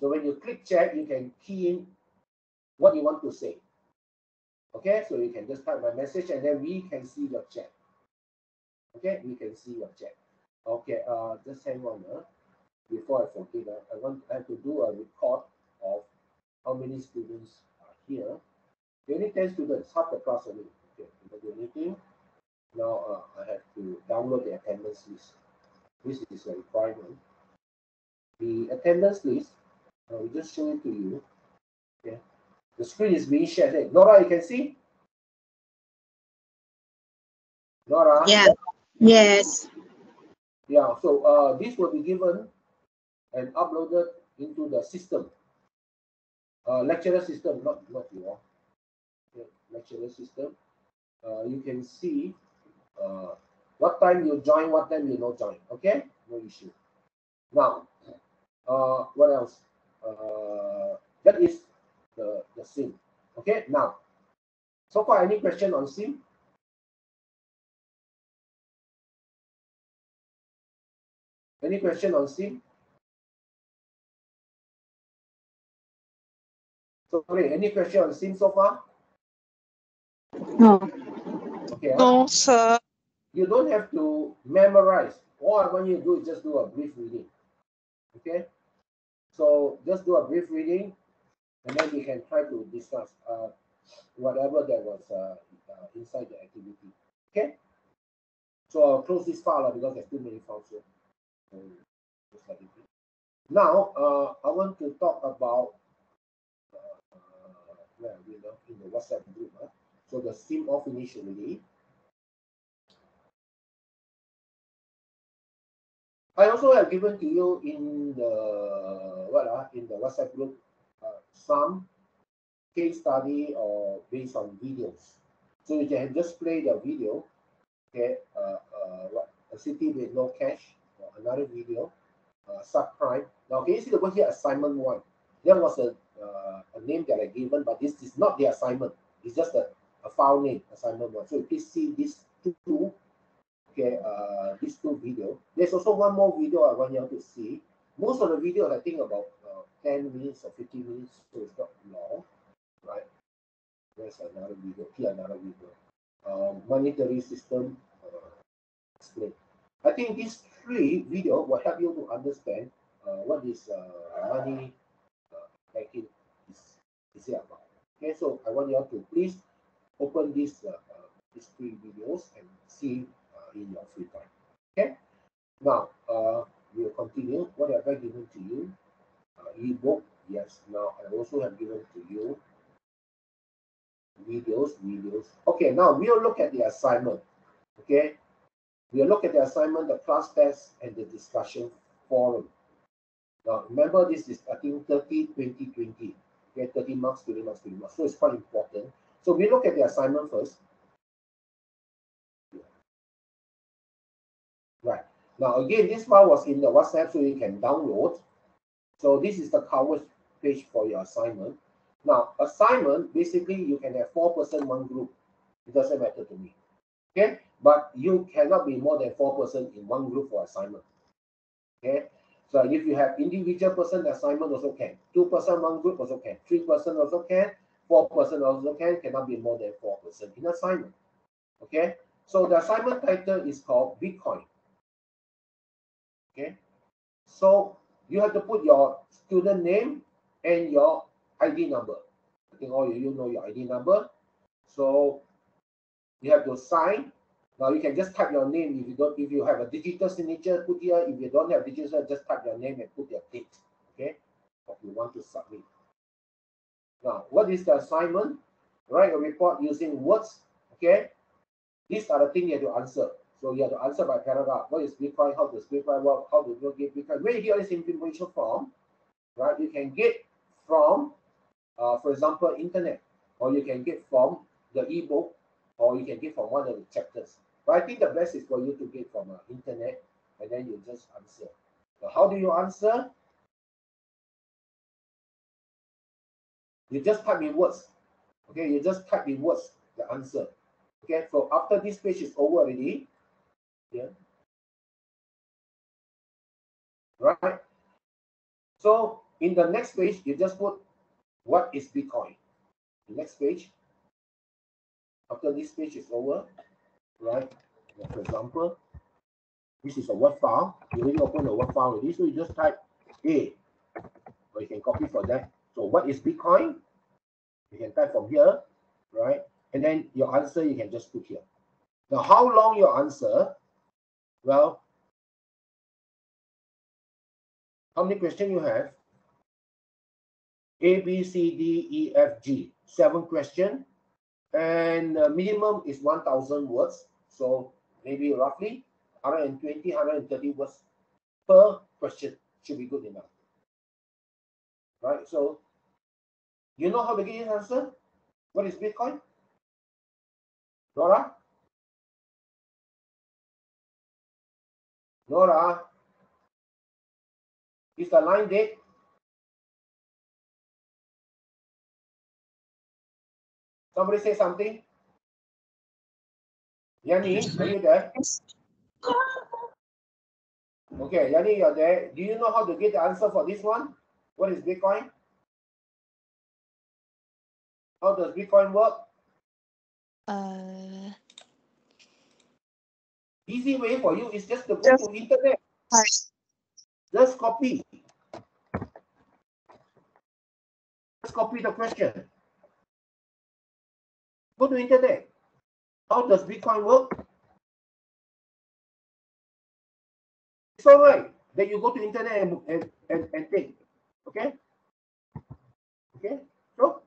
So when you click chat, you can key in what you want to say. Okay, so you can just type my message and then we can see your chat. Okay, we can see your chat. Okay, uh, just hang on. Uh, before I forget, uh, I want I have to do a record of how many students are here. Only 10 students, half the class only. Okay, do anything. Now uh, I have to download the attendance list. This is a requirement. The attendance list, I will just show it to you. Okay. The screen is being shared. Hey, Nora, you can see? Nora? Yeah. Yes. Yeah, so uh, this will be given and uploaded into the system. Uh, lecturer system, not, not your lecturer system, uh, you can see uh, what time you join, what time you not join. Okay, no issue. Now, uh, what else? Uh, that is the the sim. Okay, now, so far any question on sim? Any question on sim? Sorry, any question on sim so far? No. Huh? No, sir. You don't have to memorize. All I want you to do is just do a brief reading. Okay? So just do a brief reading and then we can try to discuss uh, whatever that was uh, uh, inside the activity. Okay? So I'll close this file because there's too many files here. Just let it be. Now, uh, I want to talk about uh, where we know in the WhatsApp group. Huh? So the sim off initially. I also have given to you in the what uh, in the WhatsApp group uh, some case study or based on videos. So you can just play the video, okay, uh, uh, a city with no cash, or another video, uh, subprime. Now, can you see the word here, assignment one? There was a, uh, a name that I given, but this is not the assignment. It's just a, a file name, assignment one. So please see these two, okay, uh, these two video. There's also one more video I want you to see. Most of the videos, I think about uh, 10 minutes or 15 minutes, so it's not long, right? There's another video, here another video. Um, monetary system uh. I think these three video will help you to understand uh, what is uh, money uh, banking is, is about. Okay, so I want you all to please open these uh, uh, these three videos and see in your free time. Okay, now uh, we'll continue. What have I given to you? Uh, ebook, yes. Now I also have given to you videos, videos. Okay, now we'll look at the assignment. Okay, we'll look at the assignment, the class test, and the discussion forum. Now, remember this is, I think, 30, 20, 20. Okay, 30 marks, 20 marks, 20 marks. So it's quite important. So we look at the assignment first. Now, again, this file was in the WhatsApp, so you can download. So this is the cover page for your assignment. Now, assignment, basically, you can have four person, one group. It doesn't matter to me. Okay, but you cannot be more than four person in one group for assignment. Okay, so if you have individual person assignment also can. Two person, one group also can. Three person also can. Four person also can. Cannot be more than four person in assignment. Okay, so the assignment title is called Bitcoin. Okay, so you have to put your student name and your ID number. I think all you know your ID number. So you have to sign. Now you can just type your name if you don't if you have a digital signature, put here. If you don't have digital, just type your name and put your date. Okay. If you want to submit. Now, what is the assignment? Write a report using words. Okay. These are the things you have to answer. So you have to answer by paragraph. What is Bitcoin? How does Bitcoin work? How do you get Bitcoin? Where you get this information from? Right? You can get from uh, for example, internet, or you can get from the ebook, or you can get from one of the chapters. But I think the best is for you to get from uh, internet, and then you just answer. So how do you answer? You just type in words. Okay, you just type in words the answer. Okay, so after this page is over already, right? So in the next page, you just put what is Bitcoin? The next page. After this page is over, right? For example, this is a Word file. You already open a Word file already, so you just type A, or you can copy for that. So what is Bitcoin? You can type from here, right? And then your answer you can just put here. Now, how long your answer? Well, how many questions you have? A, B, C, D, E, F, G. Seven question. And uh, minimum is 1,000 words. So maybe roughly 120, 130 words per question should be good enough. Right? So you know how to get your answer? What is Bitcoin? Nora? Nora? Is the line dead? Somebody say something. Yani, are you there? Okay, Yani, you're there. Do you know how to get the answer for this one? What is Bitcoin? How does Bitcoin work? Uh, Easy way for you is just to go to internet. Just copy. Just copy the question. Go to internet. How does Bitcoin work? It's all right Then you go to internet and, and, and, and take. Okay? Okay? So,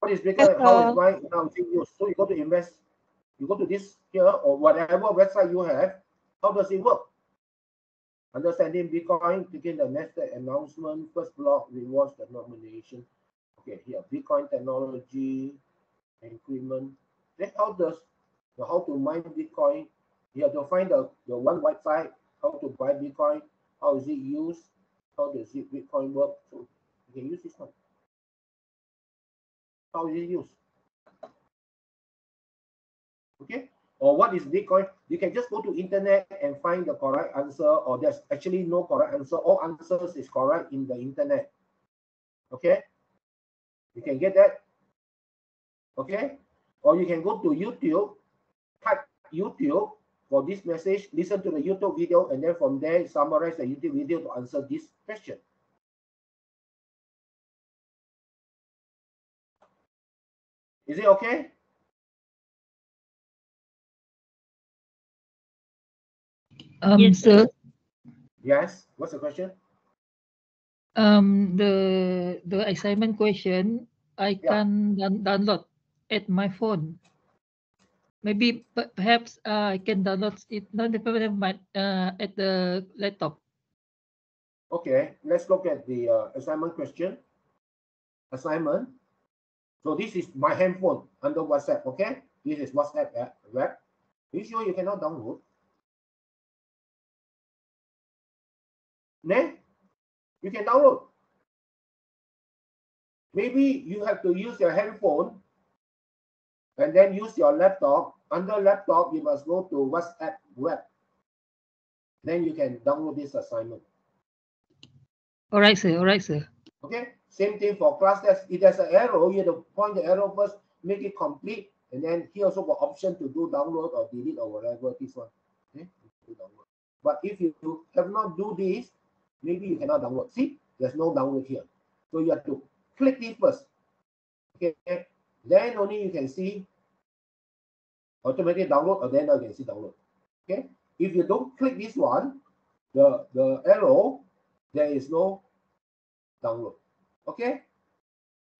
what is Bitcoin? Yes, How is uh-huh. buying? Is it used? So you go to invest, you go to this here or whatever website you have. How does it work? Understanding Bitcoin, clicking the next announcement, first block, rewards the nomination. Okay, here, Bitcoin technology, increment. Then how does the how to mine Bitcoin? You have to find the, the one website, how to buy Bitcoin, how is it used, how does it Bitcoin work. So you can use this one. How is it used? Okay, or what is Bitcoin? You can just go to internet and find the correct answer, or there's actually no correct answer. All answers is correct in the internet. Okay, you can get that. Okay, or you can go to YouTube, type YouTube for this message, listen to the YouTube video, and then from there summarize the YouTube video to answer this question. Is it okay? Um, Yes, sir, Yes. What's the question? um, the the assignment question I Yeah. can down- download at my phone. Maybe perhaps uh, I can download it not the my uh, at the laptop. Okay, let's look at the uh, assignment question. Assignment. So this is my handphone under WhatsApp. Okay, this is WhatsApp app. Web. You sure you cannot download? Ne? You can download. Maybe you have to use your handphone and then use your laptop. Under laptop, you must go to WhatsApp web. Then you can download this assignment. All right, sir. All right, sir. Okay, same thing for class test. If there's an arrow, you have to point the arrow first, make it complete, and then here also got option to do download or delete or whatever this one. Okay, download. But if you have not do this, maybe you cannot download. See, there's no download here. So you have to click it first. Okay, then only you can see automatic download, or then you can see download. Okay, if you don't click this one, the the arrow, there is no download. Okay?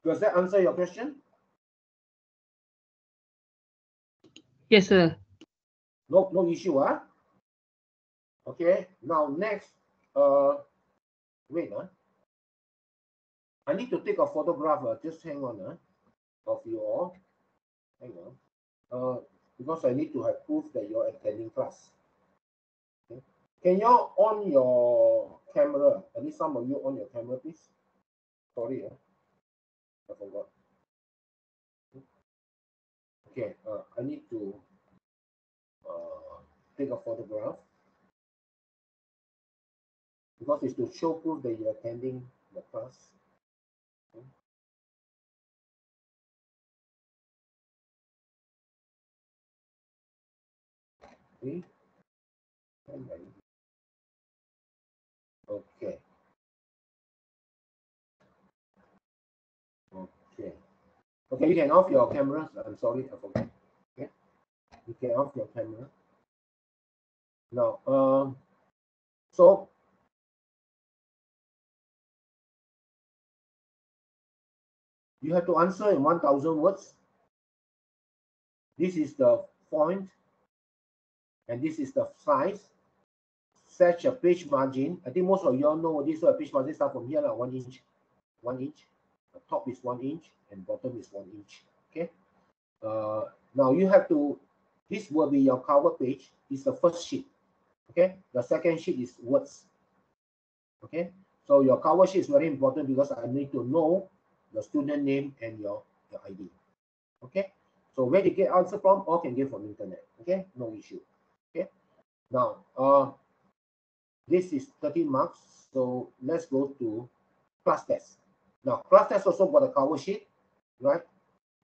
Does that answer your question? Yes, sir. No, no issue, huh? Okay, now next, uh, wait, huh? I need to take a photograph, uh, just hang on, huh? Of you all. Hang on. Uh, because I need to have proof that you're attending class. Okay. Can you all on your camera? At least some of you on your camera, please. Sorry, huh? I forgot. Okay, uh, I need to uh, take a photograph because it's to show proof that you're attending the class. Okay. Okay. Okay. Okay. You can off your cameras. I'm sorry, I forgot. Okay. You can off your camera. Now, um, so you have to answer in 1000 words. This is the font, and this is the size. Such a page margin. I think most of you all know this uh, page margin start from here, like one inch, one inch. The top is one inch, and bottom is one inch. Okay. Uh, now you have to. This will be your cover page. It's the first sheet. Okay. The second sheet is words. Okay. So your cover sheet is very important because I need to know the student name and your, your ID. Okay. So where they get answer from, all can get from internet. Okay, no issue. Okay. Now, uh, this is 13 marks. So let's go to class test. Now, class test also got a cover sheet, right?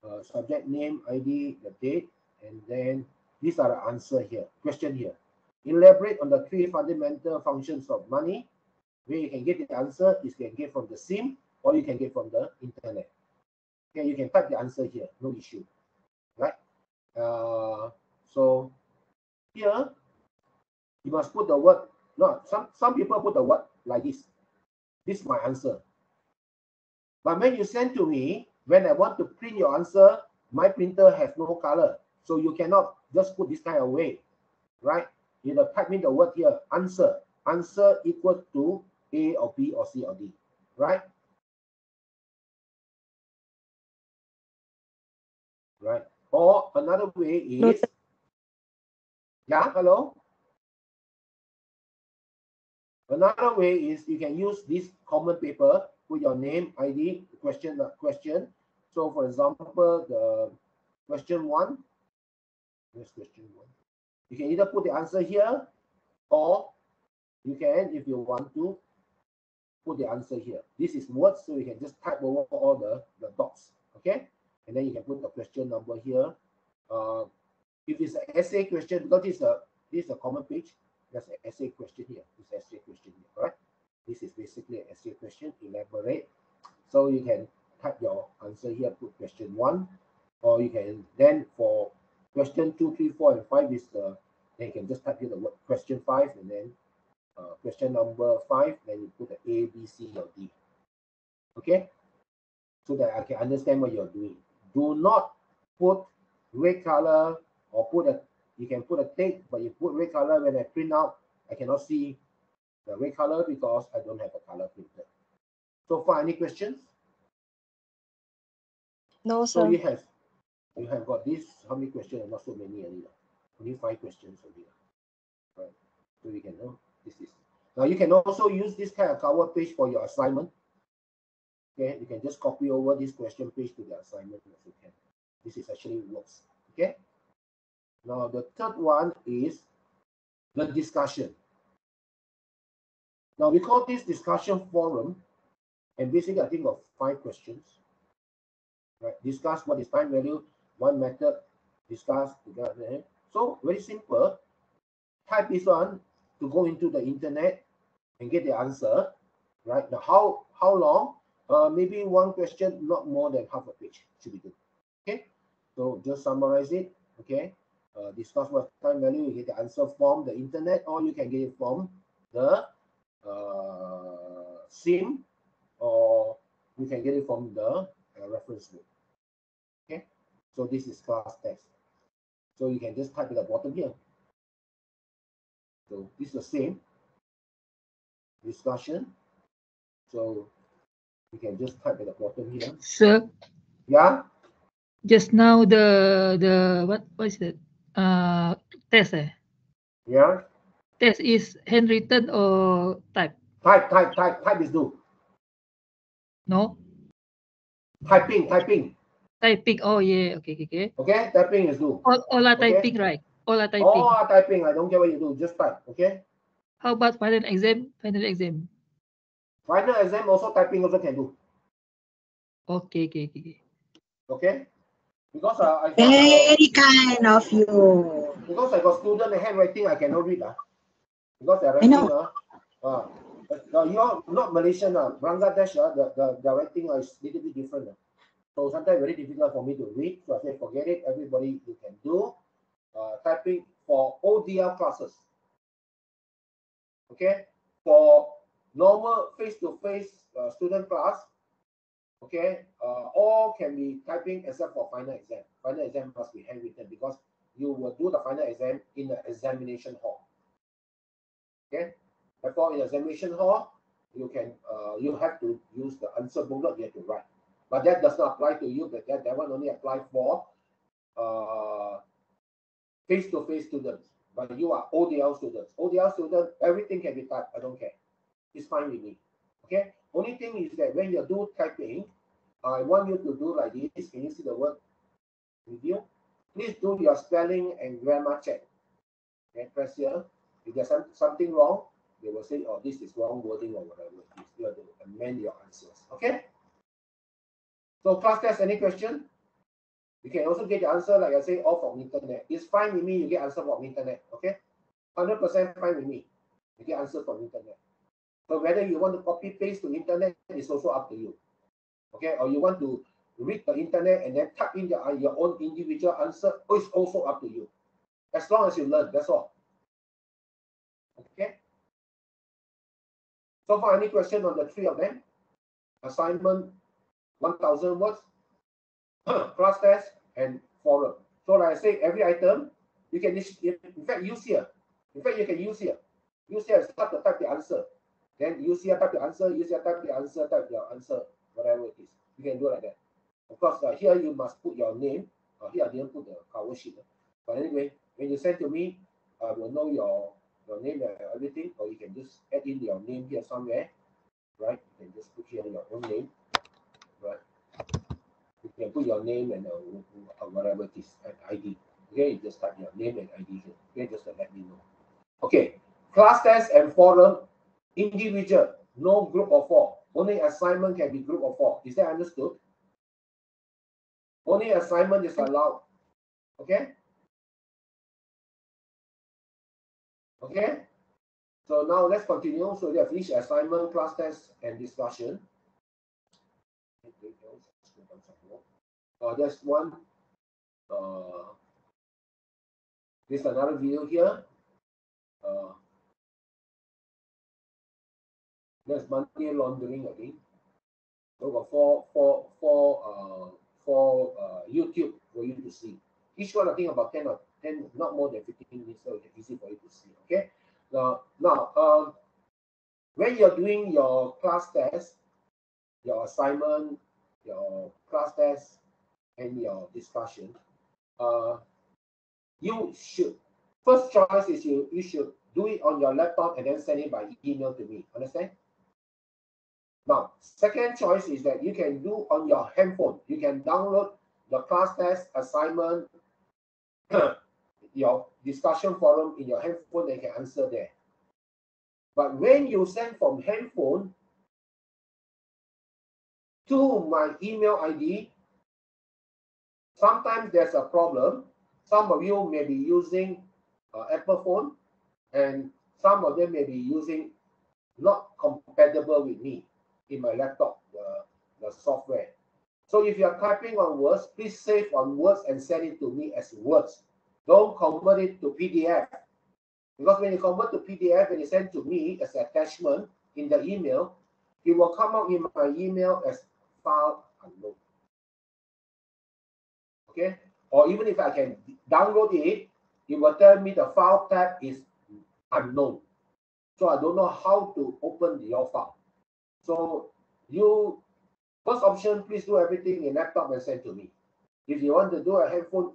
Uh, subject name, ID, the date, and then these are the answer here. Question here. Elaborate on the three fundamental functions of money. Where you can get the answer is you can get from the SIM or you can get from the internet. Okay, you can type the answer here, no issue, right? Uh, so here, You must put the word, no, some, some people put the word like this. This is my answer. But when you send to me, when I want to print your answer, my printer has no color. So you cannot just put this kind of way, right? You know, type in the word here, answer. Answer equals to A or B or C or D, right? Right. Or another way is, yeah, hello? Another way is you can use this common paper, put your name, ID, question, uh, question. So for example, the question one, here's question one. You can either put the answer here or you can, if you want to, put the answer here. This is words, so you can just type over all the, the dots, okay? And then you can put the question number here. Uh, if it's an essay question, because this is a, this is a common page, there's an essay question here. This essay question here, correct? This is basically an essay question, elaborate. So you can type your answer here, put question one, or you can then for question two, three, four, and five is the then you can just type here the word question five and then uh, question number five, then you put the A, B, C, or D. Okay, so that I can understand what you're doing. Do not put red color or put a you can put a tick, but you put red color when I print out, I cannot see the red color because I don't have a color printer. So far, any questions? No, sir So you have you have got this. How many questions? Not so many only. lah. Only five questions only. Right. So you can know this is now you can also use this kind of cover page for your assignment. Okay, you can just copy over this question page to the assignment as you can. This is actually works. Okay. Now the third one is the discussion. Now we call this discussion forum, and basically I think of five questions. Right, discuss what is time value, one method, discuss together. Eh? So very simple. Type this one to go into the internet and get the answer. Right now, how how long? Uh, maybe one question, not more than half a page should be good. Okay, so just summarize it. Okay, uh, discuss what time value. You get the answer from the internet, or you can get it from the uh, SIM, or you can get it from the uh, reference book. Okay, so this is class text. So you can just type at the bottom here. So this is the same discussion. So you can just type at the bottom here. Sir, Yeah, just now the the what what is it? Uh, test eh? yeah. Test is handwritten or type? Type, type, type, type is do. No, Typing, typing. typing. Oh yeah, okay, okay, okay. Okay, typing is do. All, all are Okay. typing, right? All are typing. All are typing. I don't care what you do. Just type. Okay. How about final exam? Final exam. Final exam also typing also can do. Okay, okay, okay. okay. Okay. Because uh, I got, uh, Very kind of you. because I got student the handwriting I cannot read ah. Because their I know. writing ah. Uh, uh, you're not Malaysian ah. Bangladesh ah. The the their writing ah, is little bit different. ah. So sometimes very difficult for me to read. So I say forget it. Everybody you can do uh, typing for ODL classes. Okay. For normal face-to-face uh, student class, okay, uh, all can be typing except for final exam. Final exam must be handwritten because you will do the final exam in the examination hall. Okay, therefore in the examination hall, you can uh, you have to use the answer booklet you have to write, but that does not apply to you. But that that one only apply for uh, face-to-face students. But you are ODL students. ODL student, everything can be typed. I don't care. It's fine with me. Okay. Only thing is that when you do typing, I want you to do like this. Can you see the word review? Please do your spelling and grammar check. Okay, press here. If there's some, something wrong, they will say, oh, this is wrong wording or whatever. You still have to amend your answers. Okay. So class test, any question? You can also get the answer, like I say, all from internet. It's fine with me, you get answer from internet. Okay. 100% fine with me. You get answer from internet. So whether you want to copy paste to internet is also up to you. Okay, or you want to read the internet and then type in your, your own individual answer, oh, it's also up to you. As long as you learn, that's all. Okay. So far, any question on the three of them? Assignment, 1000 words, class test, and forum. So like I say, every item, you can, in fact, use here. In fact, you can use here. Use here, and start to type the answer. Then here, type the answer, here, type the answer, type your answer, whatever it is. You can do like that. Of course, uh, here you must put your name. Uh, here I didn't put the cover sheet. But anyway, when you send to me, I will know your your name and everything, or you can just add in your name here somewhere, right? You can just put here your own name, right? You can put your name and uh, whatever it is, and ID. Okay, you just type your name and ID here. Okay, just let me know. Okay, class test and forum, individual, no group of four. Only assignment can be group of four. Is that understood? Only assignment is allowed. Okay? Okay? So now let's continue. So we have finished assignment, class test, and discussion. Uh, there's one. Uh, there's another video here. Uh, there's money laundering again. So got four, four, four, uh, four uh, YouTube for you to see. Each one I think about 10 or 10, not more than 15 minutes, so it's easy for you to see. Okay. Now, now, um, when you're doing your class test, your assignment, your class test, and your discussion, uh, you should first choice is you you should do it on your laptop and then send it by email to me. Understand? Now, second choice is that you can do on your handphone. You can download the class test assignment, your discussion forum in your handphone and you can answer there. But when you send from handphone to my email ID, sometimes there's a problem. Some of you may be using uh, Apple phone and some of them may be using not compatible with me in my laptop, the, the software. So if you're typing on words, please save on words and send it to me as words. Don't convert it to PDF. Because when you convert to PDF and you send to me as attachment in the email, it will come out in my email as file unknown. Okay? Or even if I can download it, it will tell me the file type is unknown. So I don't know how to open your file. So you, first option, please do everything in laptop and send to me. If you want to do a handphone,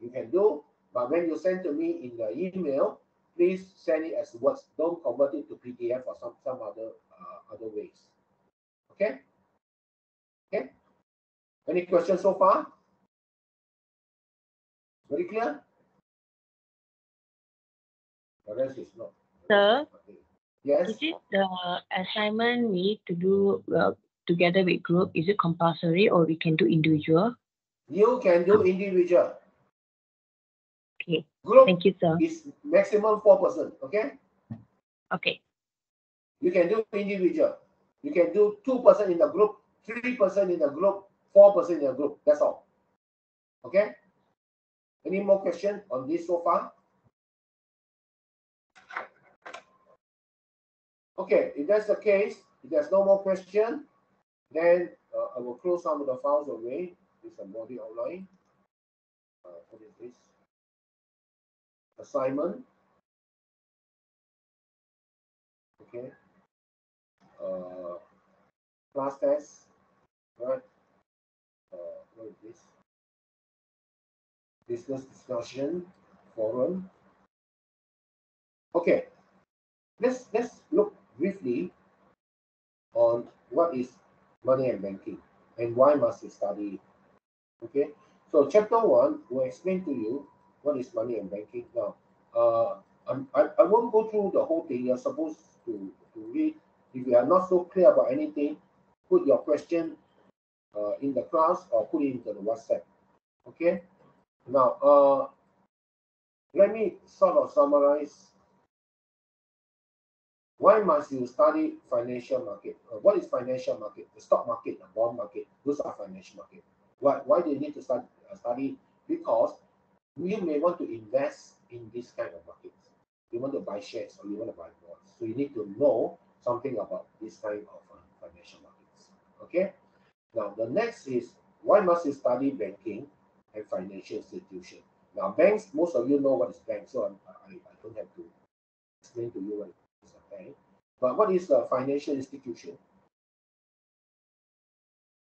you can do. But when you send to me in the email, please send it as words. Don't convert it to PDF or some some other uh, other ways. Okay. Okay. Any questions so far? Very clear. The rest is not. Sir. Okay. Yes. Is it the assignment we need to do uh, together with group? Is it compulsory or we can do individual? You can do individual. Okay. Group Thank you, sir. is maximum four person. Okay. Okay. You can do individual. You can do two person in the group, three person in the group, four person in the group. That's all. Okay. Any more question on this so far? Okay, if that's the case, if there's no more question, then uh, I will close some of the files away. This is a body outline. Uh, what is this? Assignment. Okay. Uh, class test. Right. Uh, what is this? Business discussion forum. Okay. Let's let's look briefly on what is money and banking and why must you study. Okay, so chapter one will explain to you what is money and banking. Now, uh, I, I won't go through the whole thing. You're supposed to, to read. If you are not so clear about anything, put your question uh, in the class or put it into the WhatsApp. Okay, now uh, let me sort of summarize why must you study financial market? Uh, what is financial market? The stock market, the bond market, those are financial market. Why, why do you need to study, uh, study? Because you may want to invest in this kind of markets. You want to buy shares or you want to buy bonds. So you need to know something about this kind of uh, financial markets. Okay. Now the next is why must you study banking and financial institution? Now banks, most of you know what is bank, so I'm, I, I don't have to explain to you what bank. But what is a financial institution?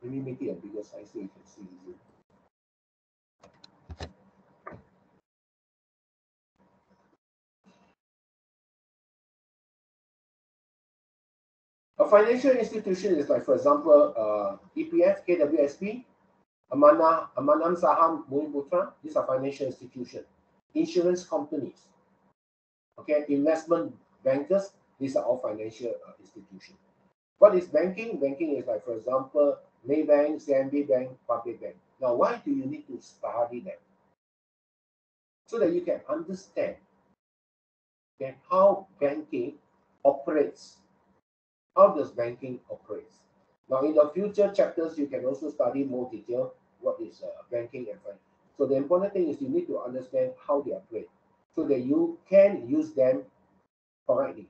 Let me make it a bigger size so you can see easily. A financial institution is like, for example, uh, EPF, KWSP, Amanah, Amanah Saham, Bumiputera. These are financial institutions. Insurance companies, okay, investment bankers. These are all financial uh, institutions. What is banking? Banking is like, for example, Maybank, CIMB Bank, Public Bank. Now, why do you need to study them? So that you can understand okay, how banking operates how does banking operate? Now, in the future chapters, you can also study more detail what is uh, banking and finance. So the important thing is you need to understand how they operate so that you can use them correctly.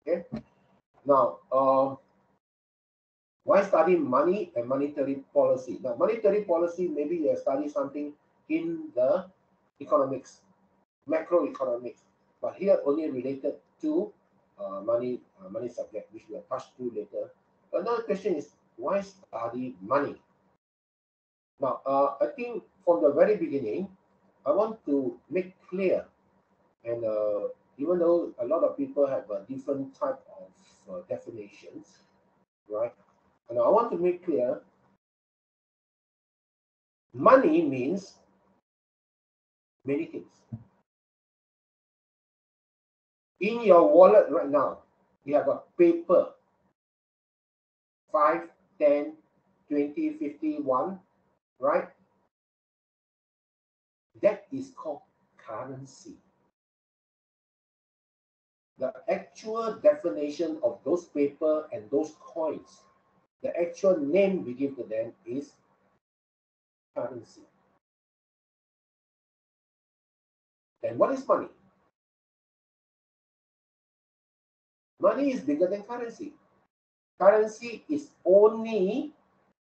Okay. Now, uh, why study money and monetary policy? Now, monetary policy, maybe you study something in the economics, macroeconomics, but here only related to uh, money uh, money subject, which we'll touch to later. Another question is why study money? Now, uh, I think from the very beginning, I want to make clear, and uh, even though a lot of people have a different type of uh, definitions, right? And I want to make clear, money means many things. In your wallet right now, you have a paper 5, 10, 20, 51, right? That is called currency. The actual definition of those paper and those coins, the actual name we give to them is currency. Then what is money? Money is bigger than currency. Currency is only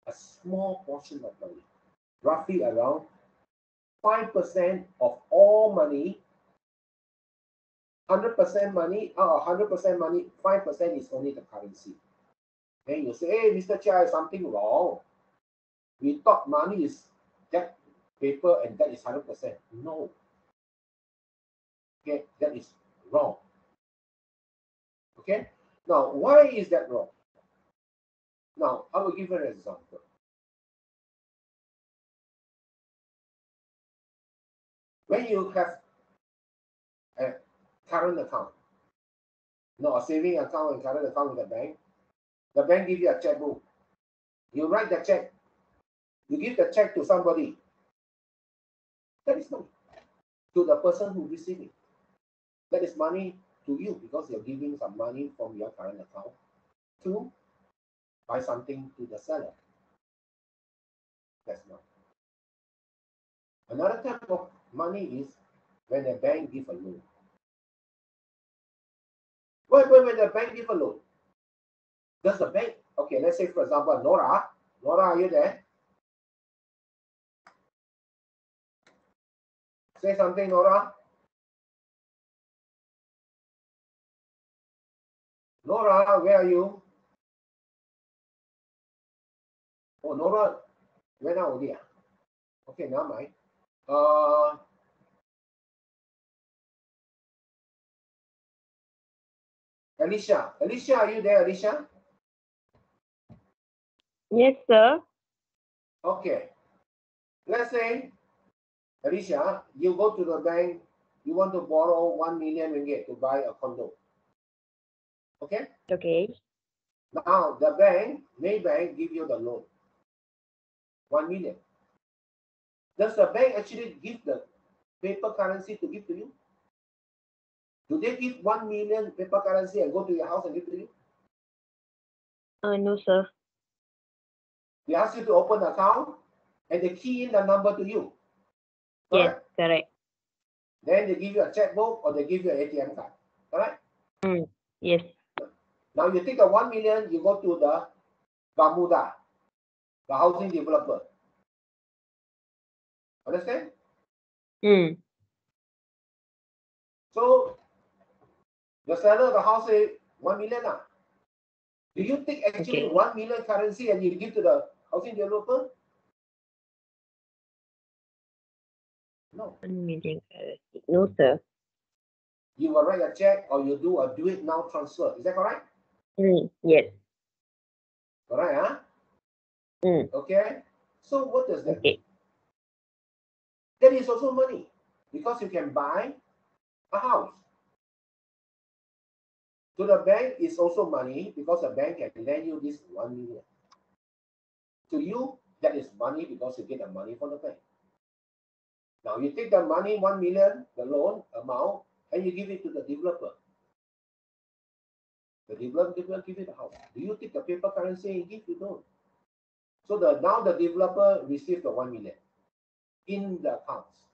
a small portion of money, roughly around 5% of all money. 100% money, uh, 100% money, 5% is only the currency. Then you say, hey, Mr. Cheah, something wrong. We thought money is that paper and that is 100%. No. Okay, that is wrong. Okay. Now, why is that wrong? Now, I will give an example. When you have a current account, no, a saving account and current account with the bank, the bank give you a checkbook. You write the check. You give the check to somebody. That is money to the person who received it. That is money to you because you're giving some money from your current account to buy something to the seller. That's not. Another type of money is when a bank give a loan. When, when, when the bank give a loan, does the bank, okay, let's say for example, Nora, Nora, are you there? Say something, Nora. Nora, where are you? Oh, Nora went out already. ah? Okay, never mind. Uh, Alicia, Alicia, are you there, Alicia? Yes, sir. Okay. Let's say, Alicia, you go to the bank, you want to borrow 1 million ringgit to buy a condo. Okay? Okay. Now, the bank, Maybank, give you the loan. 1 million. Does the bank actually give the paper currency to give to you? Do they give 1 million paper currency and go to your house and give to you? Uh, no, sir. They ask you to open an account and they key in the number to you. Yes, Correct? Then they give you a checkbook or they give you an ATM card. Correct? Yes. Now you take the one million, you go to the Gamuda, the housing developer. Understand? Mm. So the seller of the house say one million. ah. Do you take actually Okay. one million currency and you give to the housing developer? No. One million currency. No, sir. You will write a check or you do a do it now transfer. Is that correct? Mm. Yes. Correct, huh? Mm. Okay. So what does that Okay. mean? That is also money because you can buy a house. To the bank is also money because the bank can lend you this one million. To you, that is money because you get the money from the bank. Now you take the money, one million, the loan amount, and you give it to the developer. The developer will give you the house. Do you take the paper currency and give? You don't. So the now the developer received the one million in the accounts.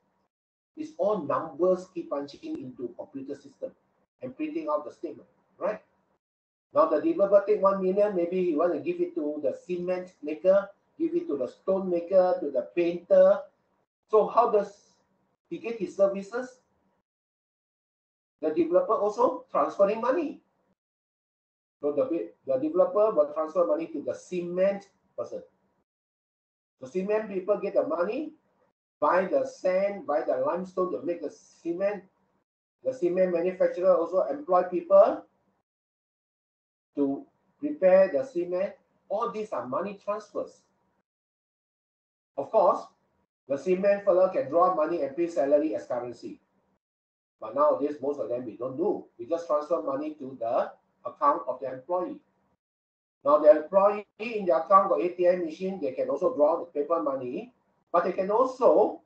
It's all numbers keep punching into computer system and printing out the statement, right? Now the developer take one million, maybe he want to give it to the cement maker, give it to the stone maker, to the painter. So how does he get his services? The developer also transferring money. So the, the developer will transfer money to the cement person. The cement people get the money, buy the sand, buy the limestone to make the cement. The cement manufacturer also employ people to prepare the cement. All these are money transfers. Of course, the cement fella can draw money and pay salary as currency. But nowadays, most of them we don't do. We just transfer money to the account of the employee. Now the employee in the account got ATM machine, they can also draw the paper money, but they can also,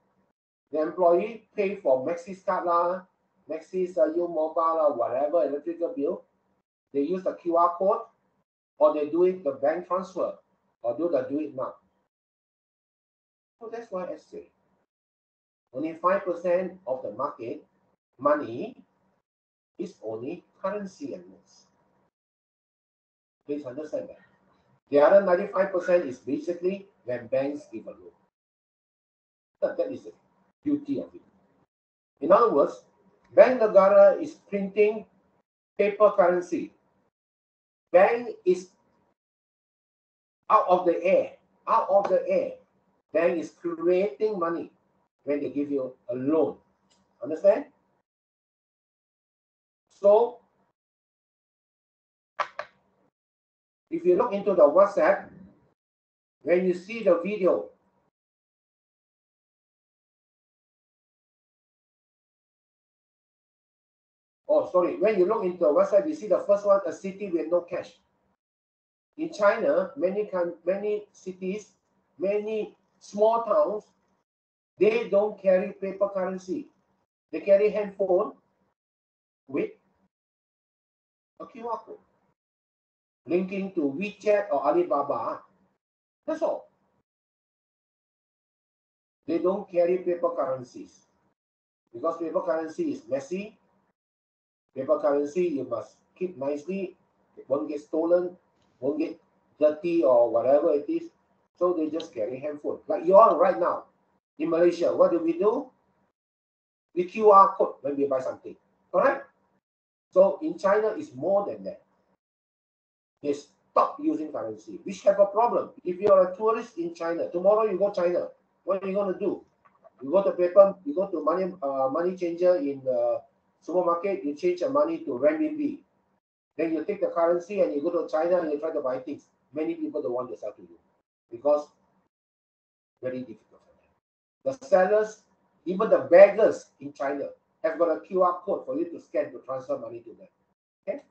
the employee pay for Maxis card lah, Maxis uh, U mobile lah, whatever electrical bill. They use the QR code or they do it the bank transfer or do the do it now. So that's why I say only 5% of the market money is only currency and notes. Please understand that. The other 95% is basically when banks give a loan. That, that is the beauty of it. In other words, Bank Negara is printing paper currency. Bank is out of the air, out of the air. Bank is creating money when they give you a loan. Understand? So if you look into the WhatsApp, when you see the video, oh, sorry, when you look into the WhatsApp, you see the first one, a city with no cash. In China, many many cities, many small towns, they don't carry paper currency. They carry handphone with a QR code linking to WeChat or Alibaba. That's all. They don't carry paper currencies because paper currency is messy. Paper currency you must keep nicely. It won't get stolen, won't get dirty or whatever it is. So they just carry handphone. Like you all right now in Malaysia, what do we do? We QR code when we buy something. All right? So in China, it's more than that. They stop using currency, which have a problem. If you're a tourist in China, tomorrow you go China, what are you going to do? You go to paper, you go to money uh, money changer in the supermarket, you change the money to renminbi. Then you take the currency and you go to China and you try to buy things. Many people don't want to sell to you because very difficult for them. The sellers, even the beggars in China, have got a QR code for you to scan to transfer money to them. Okay.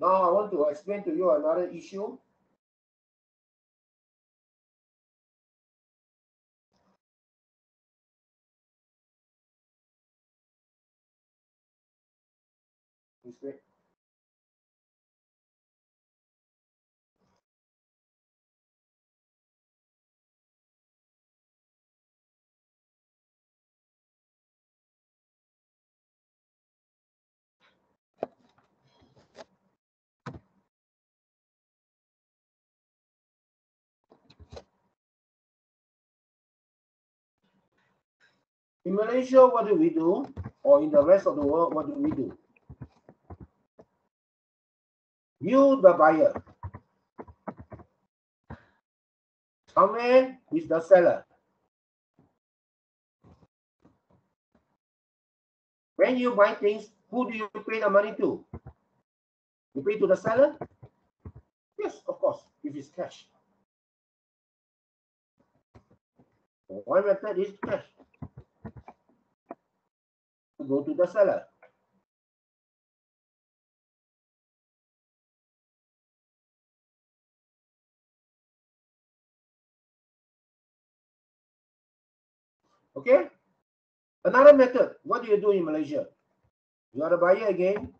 Now I want to explain to you another issue. Great. In Malaysia, what do we do? Or in the rest of the world, what do we do? You, the buyer, somewhere is the seller. When you buy things, who do you pay the money to? You pay to the seller? Yes, of course, if it's cash. One method is cash. Go to the seller. Okay? Another method, what do you do in Malaysia? You are a buyer again.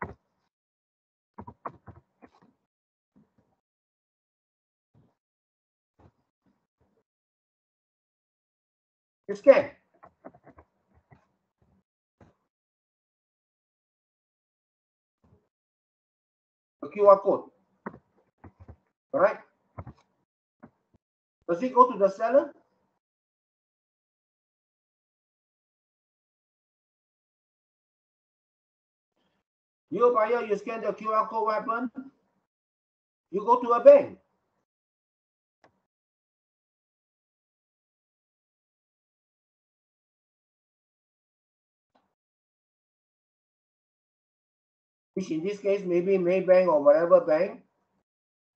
You scan. The QR code. All right. Does it go to the seller? You buyer, you scan the QR code, happen? You go to a bank. Which in this case, maybe Maybank or whatever bank.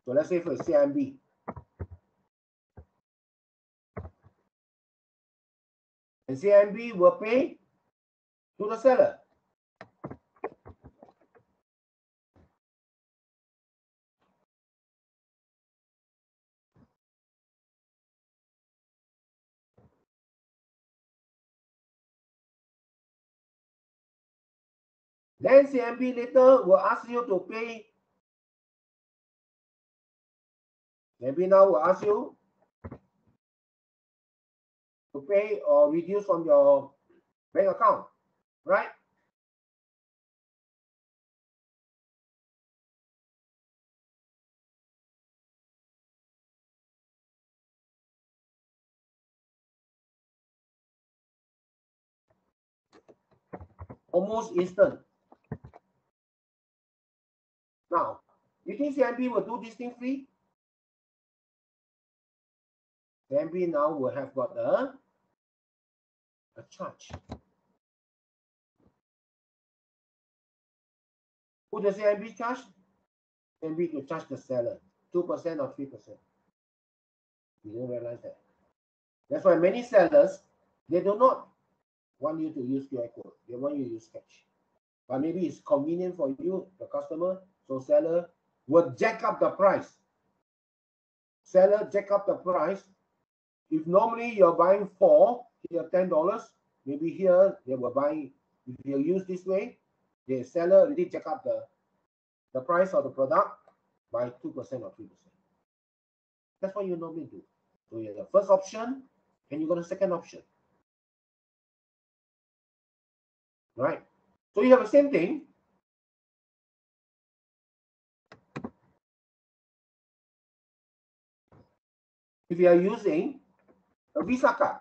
So let's say for CIMB. And CIMB will pay to the seller. Then CIMB later will ask you to pay. Maybe now will ask you to pay or reduce from your bank account, right? Almost instant. Now, you think CIMB will do this thing free? CIMB now will have got a, a charge. Who does CIMB charge? CIMB to charge the seller, 2% or 3%. You don't realize that. That's why many sellers, they do not want you to use QR code. They want you to use cash. But maybe it's convenient for you, the customer, so seller will jack up the price. Seller jack up the price. If normally you're buying four, here ten dollars, maybe here they will buy. If you use this way, the seller already jack up the the price of the product by two percent or three percent. That's what you normally do. So you have the first option, and you got a second option. Right? So you have the same thing. If you are using a Visa card.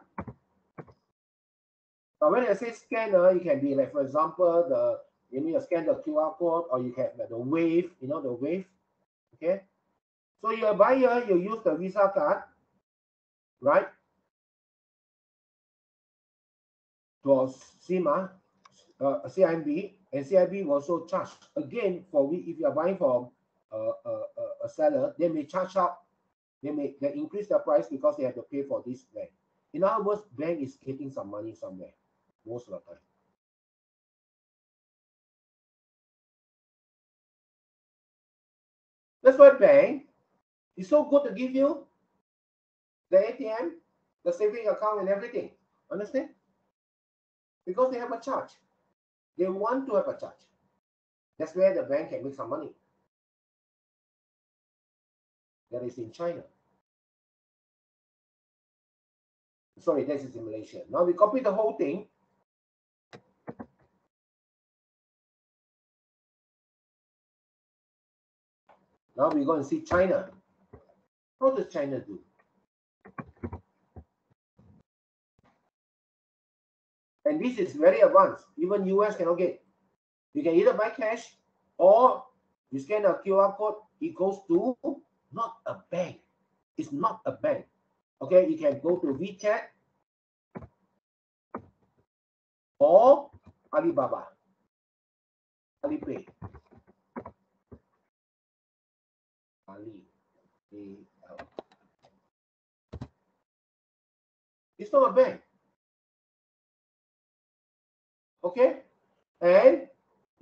Now when I say scanner, it can be like, for example, the you need to scan the QR code or you like the wave, you know, the wave. Okay. So your buyer, you use the Visa card, right? To CIMA, uh, CIMB, and CIB will also charge again for we if you are buying from a, a, a seller, they may charge up, they may they increase the price because they have to pay for this bank. In other words, bank is getting some money somewhere most of the time. That's why bank is so good to give you the ATM, the saving account, and everything. Understand? Because they have a charge. They want to have a charge. That's where the bank can make some money. That is in China. Sorry, this is in Malaysia. Now we copy the whole thing. Now we go and see China. How does China do? And this is very advanced. Even US cannot get. You can either buy cash or you scan a QR code, it goes to not a bank. It's not a bank. Okay, you can go to WeChat or Alibaba, Alipay. Ali. It's not a bank. Okay? And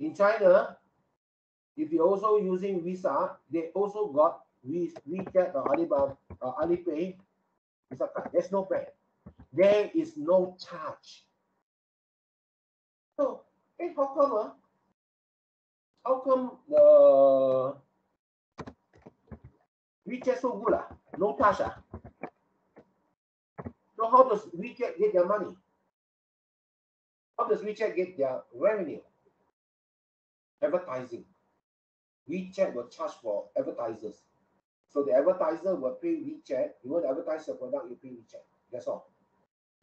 in China, if you're also using Visa, they also got We WeChat or Alibaba or Alipay. Visa card. There's no bank. There is no charge. So, hey, how come? Uh, how come the WeChat so good? Uh? No charge. Uh? So how does WeChat get their money? How does WeChat get their revenue? Advertising. WeChat will charge for advertisers. So the advertiser will pay WeChat. You want to advertise your product, you pay WeChat. That's all.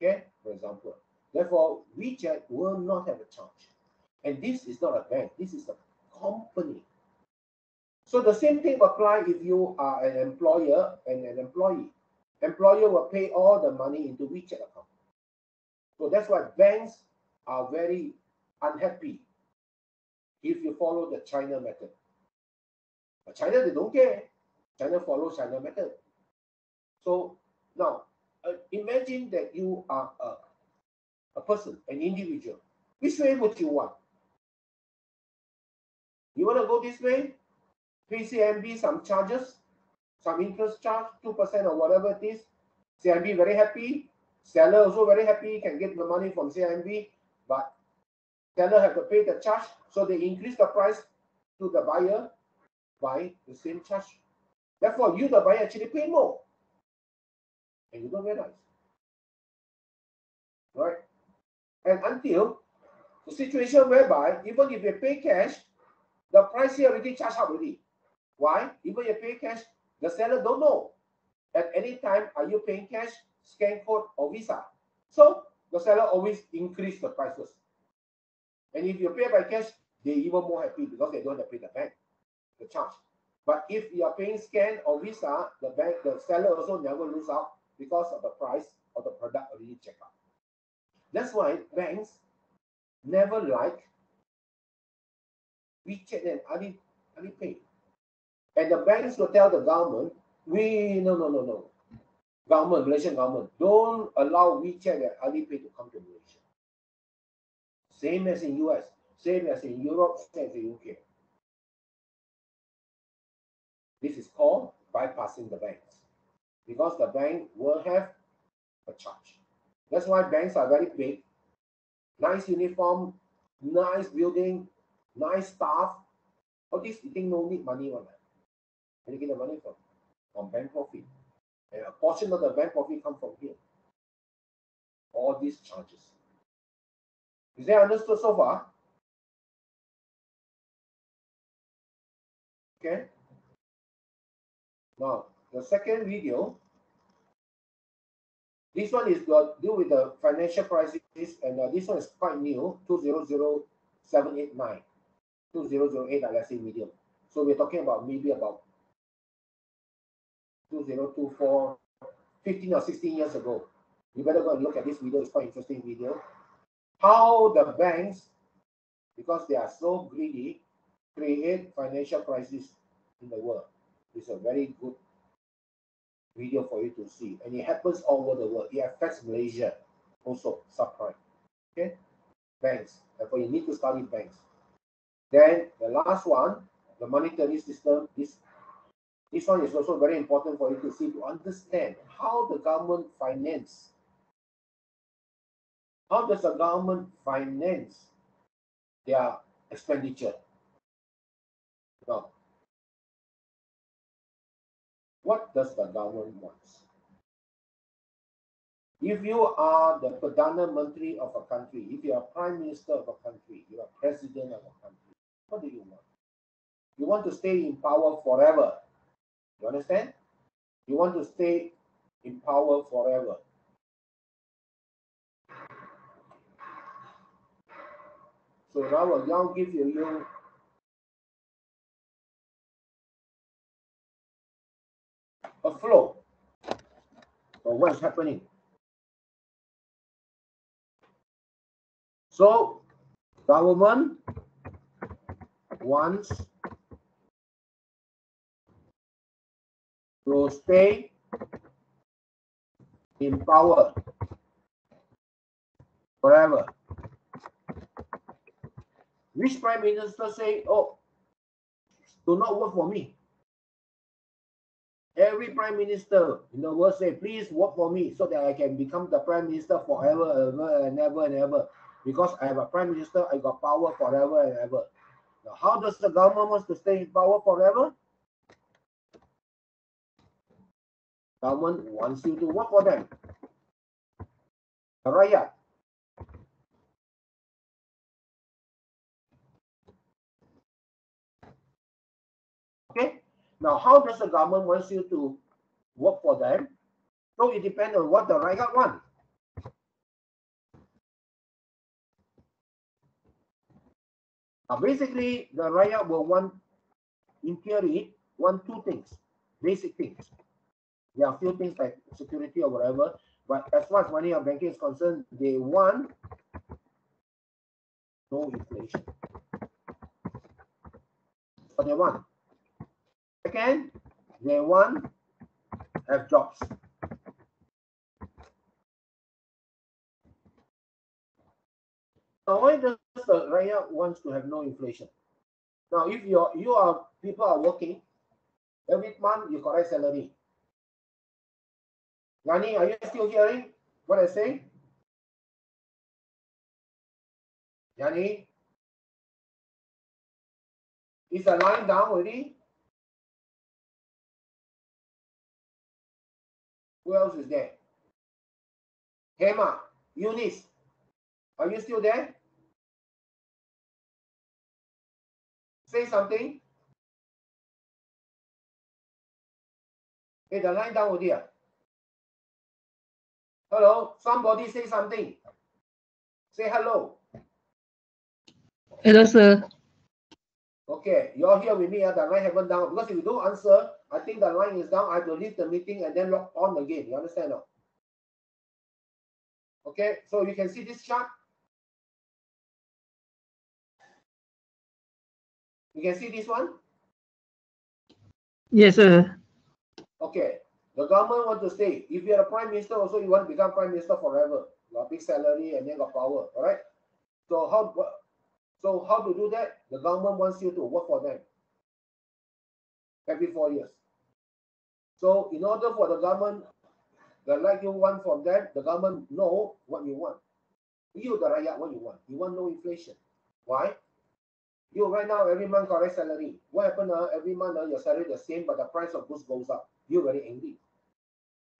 Okay, for example. Therefore, WeChat will not have a charge. And this is not a bank, this is a company. So the same thing apply if you are an employer and an employee. Employer will pay all the money into WeChat account. So that's why banks are very unhappy if you follow the China method. But China, they don't care. Follows China method. So now, uh, imagine that you are a, a person, an individual. Which way would you want? You want to go this way? PCMB some charges, some interest charge, 2% or whatever it is. CIMB very happy. Seller also very happy, can get the money from CIMB, but seller have to pay the charge. So they increase the price to the buyer by the same charge. Therefore, you, the buyer, actually pay more. And you don't realize. Right? And until the situation whereby even if you pay cash, the price here already charged up already. Why? Even if you pay cash, the seller don't know. At any time, are you paying cash, scan code, or Visa? So the seller always increase the prices. And if you pay by cash, they even more happy because they don't have to pay the bank, the charge. But if you are paying scan or Visa, the bank, the seller also never lose out because of the price of the product already checked out. That's why banks never like WeChat and Ali, Alipay. And the banks will tell the government, we, no, no, no, no. Government, Malaysian government, don't allow WeChat and Alipay to come to Malaysia. Same as in US, same as in Europe, same as in UK. This is called bypassing the banks because the bank will have a charge. That's why banks are very big, nice uniform, nice building, nice staff. All these you think no need money one. And you get the money from? From bank profit. And a portion of the bank profit come from here. All these charges. Is that understood so far? Okay. Now, the second video, this one is got deal with the financial crisis, and uh, this one is quite new, 200789, 2008, uh, let's say medium. So we're talking about maybe about 2024, 15 or 16 years ago. You better go and look at this video, it's quite interesting video. How the banks, because they are so greedy, create financial crisis in the world. It's a very good video for you to see. And it happens all over the world. It affects Malaysia also, subprime. Okay? Banks. Therefore, you need to study banks. Then the last one, the monetary system, this this one is also very important for you to see to understand how the government finance. How does the government finance their expenditure? Now, what does the government want? If you are the Perdana Menteri of a country, if you are Prime Minister of a country, you are President of a country, what do you want? You want to stay in power forever. You understand? You want to stay in power forever. So now I will now give you, a flow of what's happening. So government wants to stay in power forever. Which prime minister say, oh, do not work for me. Every prime minister in the world say, please work for me so that I can become the prime minister forever, ever, and ever and ever. Because I have a prime minister, I got power forever and ever. Now, how does the government wants to stay in power forever? Government wants you to work for them. The rakyat. Now, how does the government wants you to work for them? So it depends on what the rakyat want. Now, basically, the rakyat will want, in theory, want two things, basic things. There are a few things like security or whatever, but as far as money or banking is concerned, they want no inflation. What they want. Second, they want have jobs. Now, why does the rakyat wants to have no inflation? Now, if you are you are people are working, every month you collect salary. Yani, are you still hearing what I say? Yani, is the line down already? Who else is there? Hema, Eunice, are you still there? Say something. Hey, the line down ah? Hello, somebody say something. Say hello. Hello, sir. Okay, you're here with me, uh, the line haven't down. Because if you don't answer, I think the line is down. I have to leave the meeting and then log on again. You understand now? Okay, so you can see this chart. You can see this one? Yes, sir. Okay, the government want to stay. If you're a prime minister, also you want to become prime minister forever. You Got big salary and then got power. All right. So how so how to do that? The government wants you to work for them every four years. So in order for the government, the like you want from them, the government know what you want. You the rakyat what you want. You want no inflation. Why? You right now every month collect salary. What happen? Uh, every month uh, your salary the same, but the price of goods goes up. You very angry.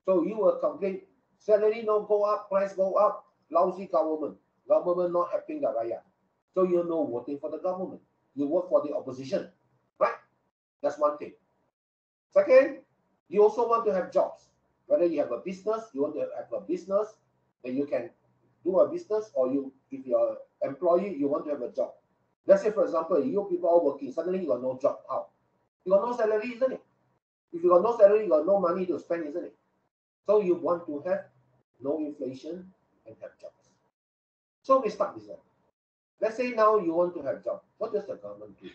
So you will complain, salary no go up, price go up, lousy government. Government not helping the rakyat. So you're voting for the government. You work for the opposition. That's one thing. Second, you also want to have jobs. Whether you have a business, you want to have a business that you can do a business, or you, if you're an employee, you want to have a job. Let's say, for example, you people are working, suddenly you got no job. How? You got no salary, isn't it? If you got no salary, you got no money to spend, isn't it? So you want to have no inflation and have jobs. So we start this one. Let's say now you want to have job. What does the government do?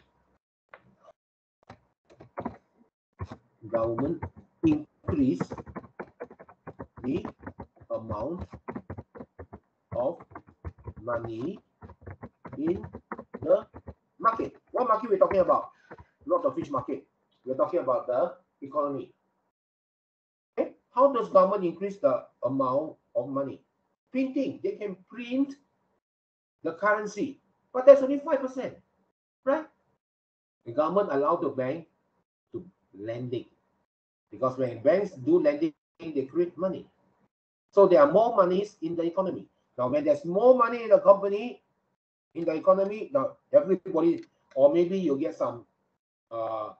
Government increase the amount of money in the market. What market we're talking about? Not the fish market. We're talking about the economy. Okay? How does government increase the amount of money? Printing. They can print the currency, but that's only five percent, right? The government allowed the bank to lending because when banks do lending, they create money. So there are more monies in the economy. Now, when there's more money in the company, in the economy, now everybody, or maybe you get some uh,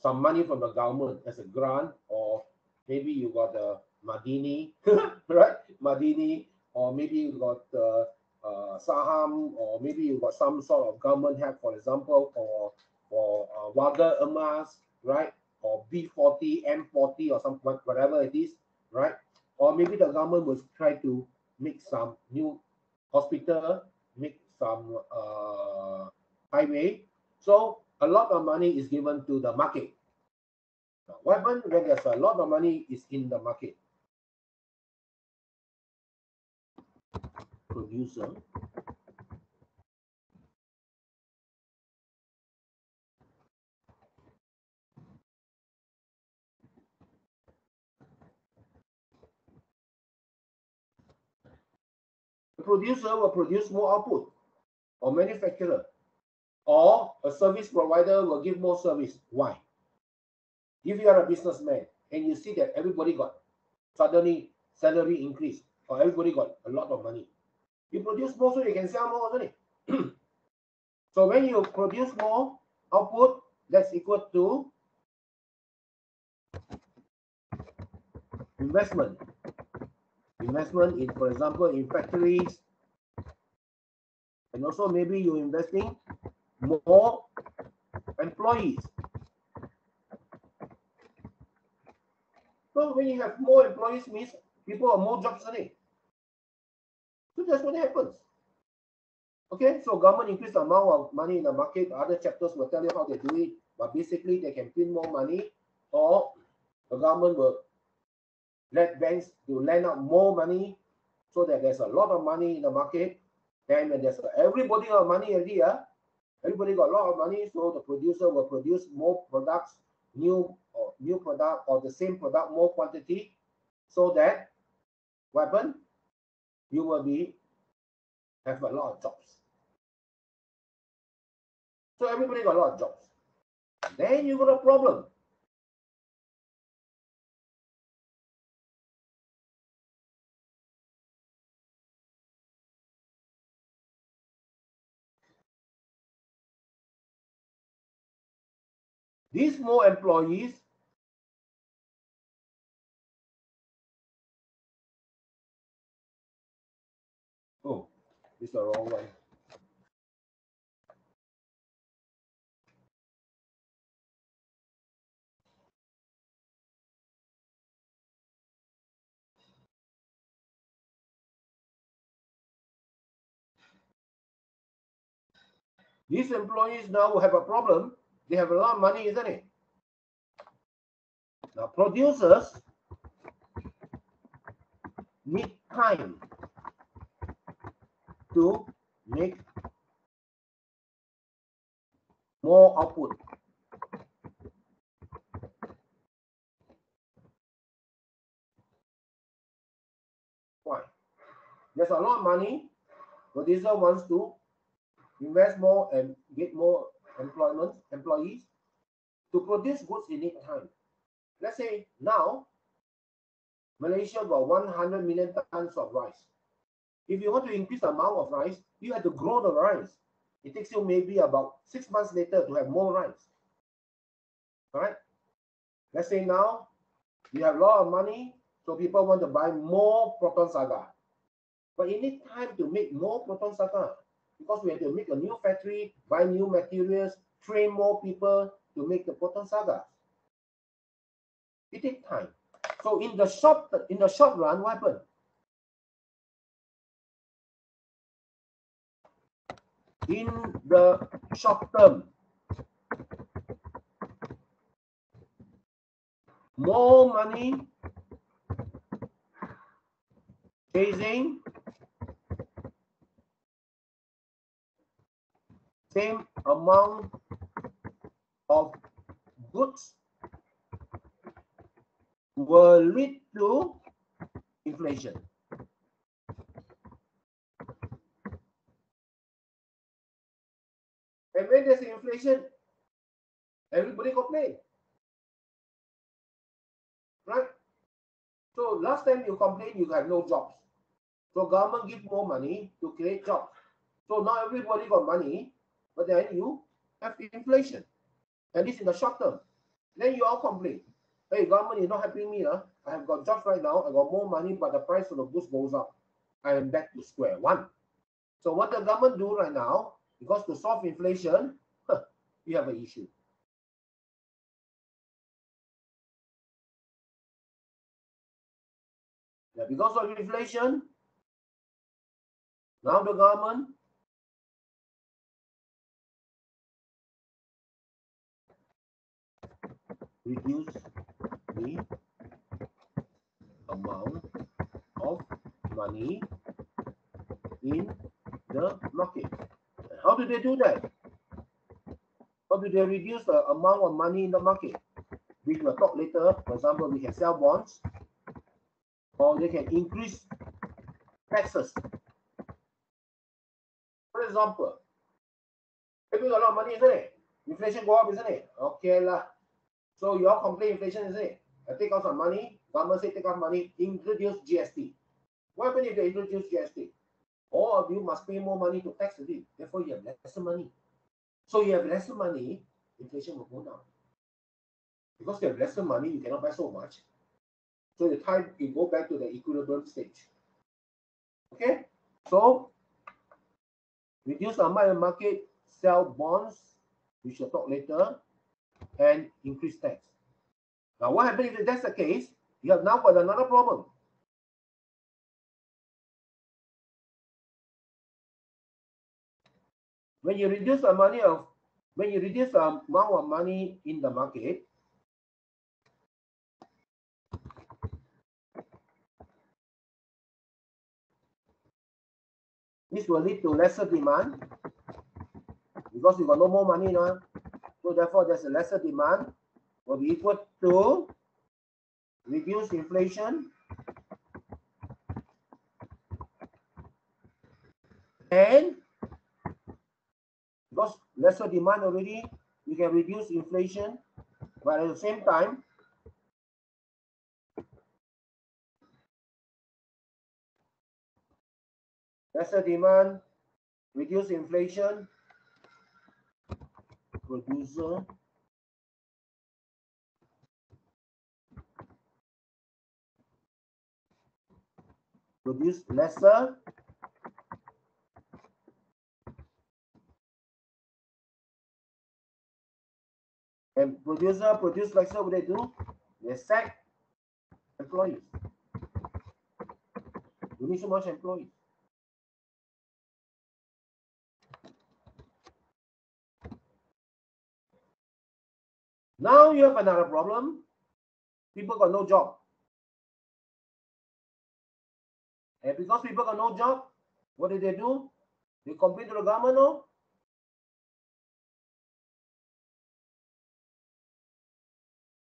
some money from the government as a grant, or maybe you got the Madani, right? Madani, or maybe you got uh, uh, saham, or maybe you got some sort of government help, for example, for for uh, Warga Emas, right? Or B40, M40, or some what- whatever it is, right? Or maybe the government will try to make some new hospital, make some uh, highway. So a lot of money is given to the market. What happens when there's a lot of money is in the market? Producer producer will produce more output, or manufacturer, or a service provider will give more service. Why? If you are a businessman and you see that everybody got suddenly salary increase, or everybody got a lot of money, you produce more so you can sell more, isn't it? so when you produce more output, that's equal to investment investment in, for example, in factories, and also maybe you're investing more employees. So when you have more employees, means people have more jobs it. So that's what happens. Okay, so government increase the amount of money in the market. Other chapters will tell you how they do it, but basically they can print more money, or the government will let banks to lend out more money so that there's a lot of money in the market. Then when there's everybody got money already, uh, everybody got a lot of money, so the producer will produce more products, new or new product or the same product, more quantity, so that happen? You will be have a lot of jobs. So everybody got a lot of jobs. Then you got a problem. These more employees Oh, is the wrong one. These employees now have a problem. They have a lot of money, isn't it? Now, producers need time to make more output. Why? There's a lot of money. Producer wants to invest more and get more employment employees to produce goods you need time let's say now malaysia got 100 million tons of rice. If you want to increase the amount of rice you have to grow the rice. It takes you maybe about six months later to have more rice. All right let's say now you have a lot of money so people want to buy more proton saga. But you need time to make more proton saga because we have to make a new factory, buy new materials, train more people to make the proton saga. It takes time. So in the short in the short run, what happened? In the short term, more money chasing same amount of goods will lead to inflation. And when there's inflation, everybody complain. Right? So last time you complain, you have no jobs. So government give more money to create jobs. So now everybody got money, but then you have inflation. And this in the short term. Then you all complain. Hey, government, you're not helping me. Huh? I have got jobs right now. I got more money, but the price of the goods goes up. I am back to square one. So what the government do right now, because to solve inflation, huh, you have an issue. Yeah, because of inflation, now the government reduce the amount of money in the market. How do they do that? How do they reduce the amount of money in the market? We will talk later. For example, we can sell bonds or they can increase taxes. For example, you got a lot of money, isn't it? Inflation go up, isn't it? Okay lah. So you all complain inflation, isn't it? I take out some money, government say take out money, introduce GST. What happens if they introduce GST? All of you must pay more money to tax it. Therefore, you have lesser money. So you have lesser money, inflation will go down. Because you have lesser money, you cannot buy so much. So the time you go back to the equilibrium stage. Okay, so reduce the amount of market, sell bonds, we shall talk later, and increase tax. Now, what happens if that's the case? You have now got another problem. When you reduce the money of, when you reduce the amount of money in the market, this will lead to lesser demand because you got no more money now. So therefore, there's a lesser demand will be equal to reduce inflation. And because lesser demand already, you can reduce inflation, but at the same time, lesser demand, reduce inflation, producer. Produce lesser. And producer produce lesser what they do they sack employees. You need so much employees Now you have another problem. People got no job. And because people got no job, what did they do? They complain to the government, no?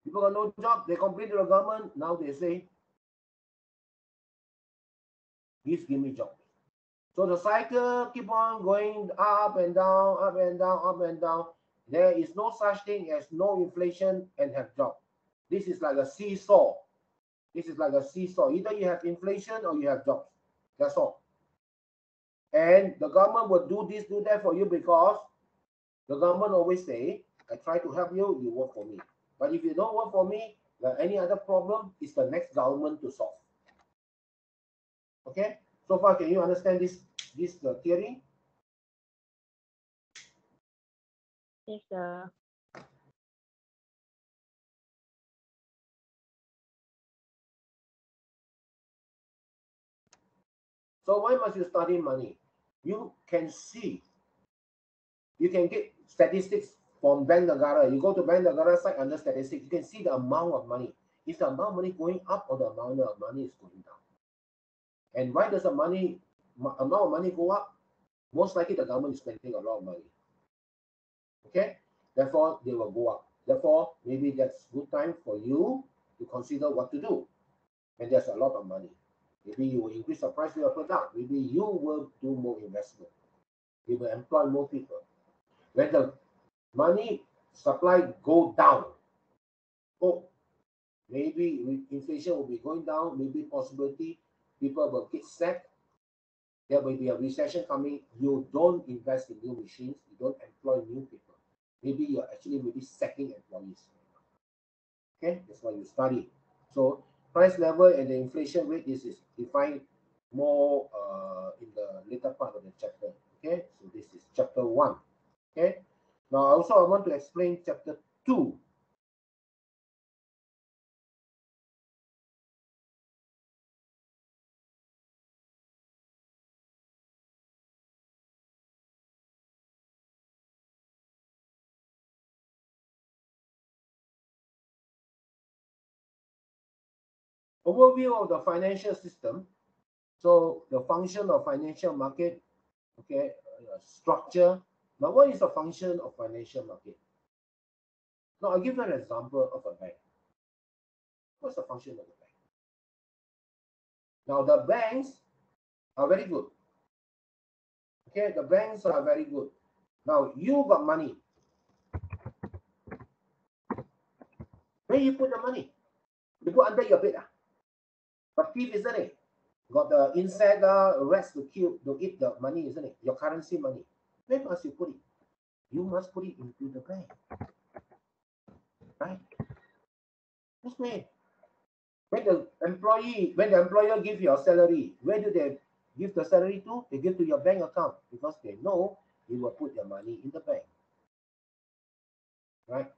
People got no job, they complain to the government. Now they say, please give me job. So the cycle keep on going up and down, up and down, up and down. There is no such thing as no inflation and have job. This is like a seesaw. This is like a seesaw. Either you have inflation or you have jobs. That's all. And the government will do this, do that for you because the government always say, I try to help you, you work for me. But if you don't work for me, any other problem is the next government to solve. Okay? So far, can you understand this this uh, theory? Yes, sir. Uh, so why must you study money? You can see, you can get statistics from Bank. You go to Bank Negara site under statistics, you can see the amount of money. Is the amount of money going up or the amount of money is going down? And why does the money amount of money go up? Most likely the government is spending a lot of money. Okay, therefore they will go up. Therefore, maybe that's good time for you to consider what to do. And there's a lot of money. Maybe you will increase the price of your product. Maybe you will do more investment. You will employ more people. When the money supply go down, oh, maybe inflation will be going down. Maybe possibility people will get sacked. There will be a recession coming. You don't invest in new machines. You don't employ new people. Maybe you're actually maybe sacking employees. Okay, that's why you study. So price level and the inflation rate this is defined more uh, in the later part of the chapter. Okay, so this is chapter one. Okay, now also I want to explain chapter two. Overview of the financial system. So the function of financial market, okay, uh, structure. Now, what is the function of financial market? Now, I'll give you an example of a bank. What's the function of the bank? Now, the banks are very good. Okay, the banks are very good. Now, you got money. Where you put the money? You put under your bed. Ah? But thief, isn't it? Got the insect, uh, rats to kill, to eat the money, isn't it? Your currency money. Where must you put it? You must put it into the bank. Right? That's where. When the employee, when the employer give your salary, where do they give the salary to? They give to your bank account because they know you will put your money in the bank. Right?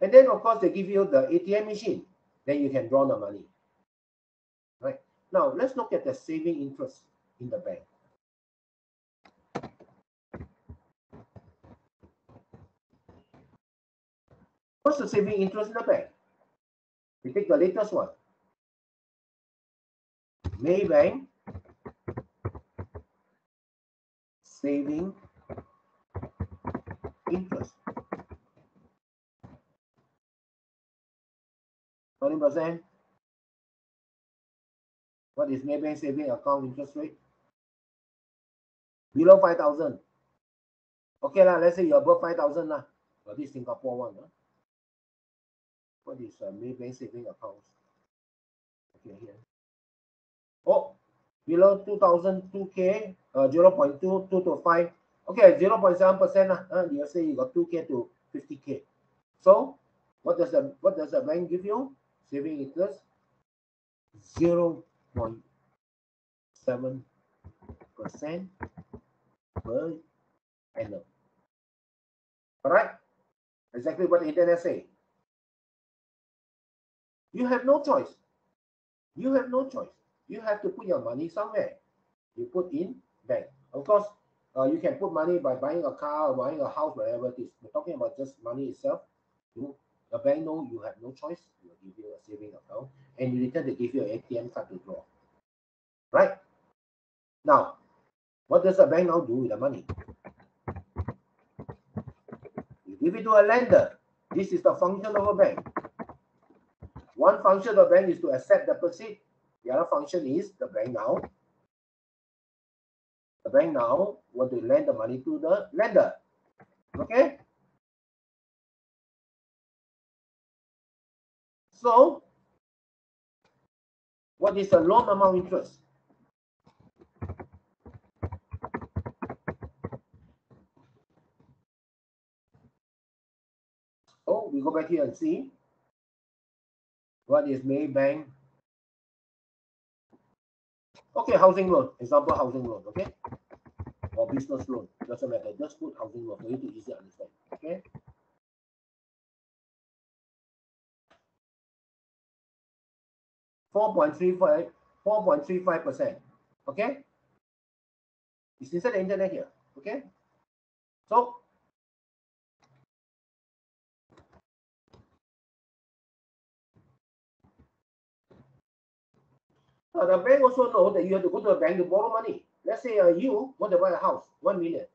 And then of course they give you the ATM machine. Then you can draw the money. Now let's look at the saving interest in the bank. What's the saving interest in the bank? We take the latest one. Maybank saving interest. Twenty percent. What is Maybank saving account interest rate? Below five thousand. Okay lah, let's say you're above five thousand lah. For this Singapore one. Huh? What is uh, Maybank saving accounts? Okay, here. Oh, below 2000, 2K, uh, 0 0.2, 2 to 5. Okay, 0 0.7%. Lah. Uh, you say you got 2K to 50K. So, what does the what does the bank give you? Saving interest 0 0.7% per annum. All right? Exactly what the internet say. You have no choice. You have no choice. You have to put your money somewhere. You put in bank. Of course, uh, you can put money by buying a car or buying a house, whatever it is. We're talking about just money itself. You, the bank know you have no choice. Will give you a saving account, and return they give you an ATM card to draw. Right? Now, what does the bank now do with the money? You give it to a lender. This is the function of a bank. One function of the bank is to accept deposit. The other function is the bank now. The bank now want to lend the money to the lender. Okay? So, what is a loan amount interest? Oh, we go back here and see. What is Maybank? Okay, housing loan. Example, housing loan. Okay, or business loan. Doesn't matter. Just put housing loan for you to easily understand. Okay. Four point three five. Four point three five percent. Okay. It's inside the internet here. Okay. So the bank also know that you have to go to a bank to borrow money. Let's say uh, you want to buy a house, one million.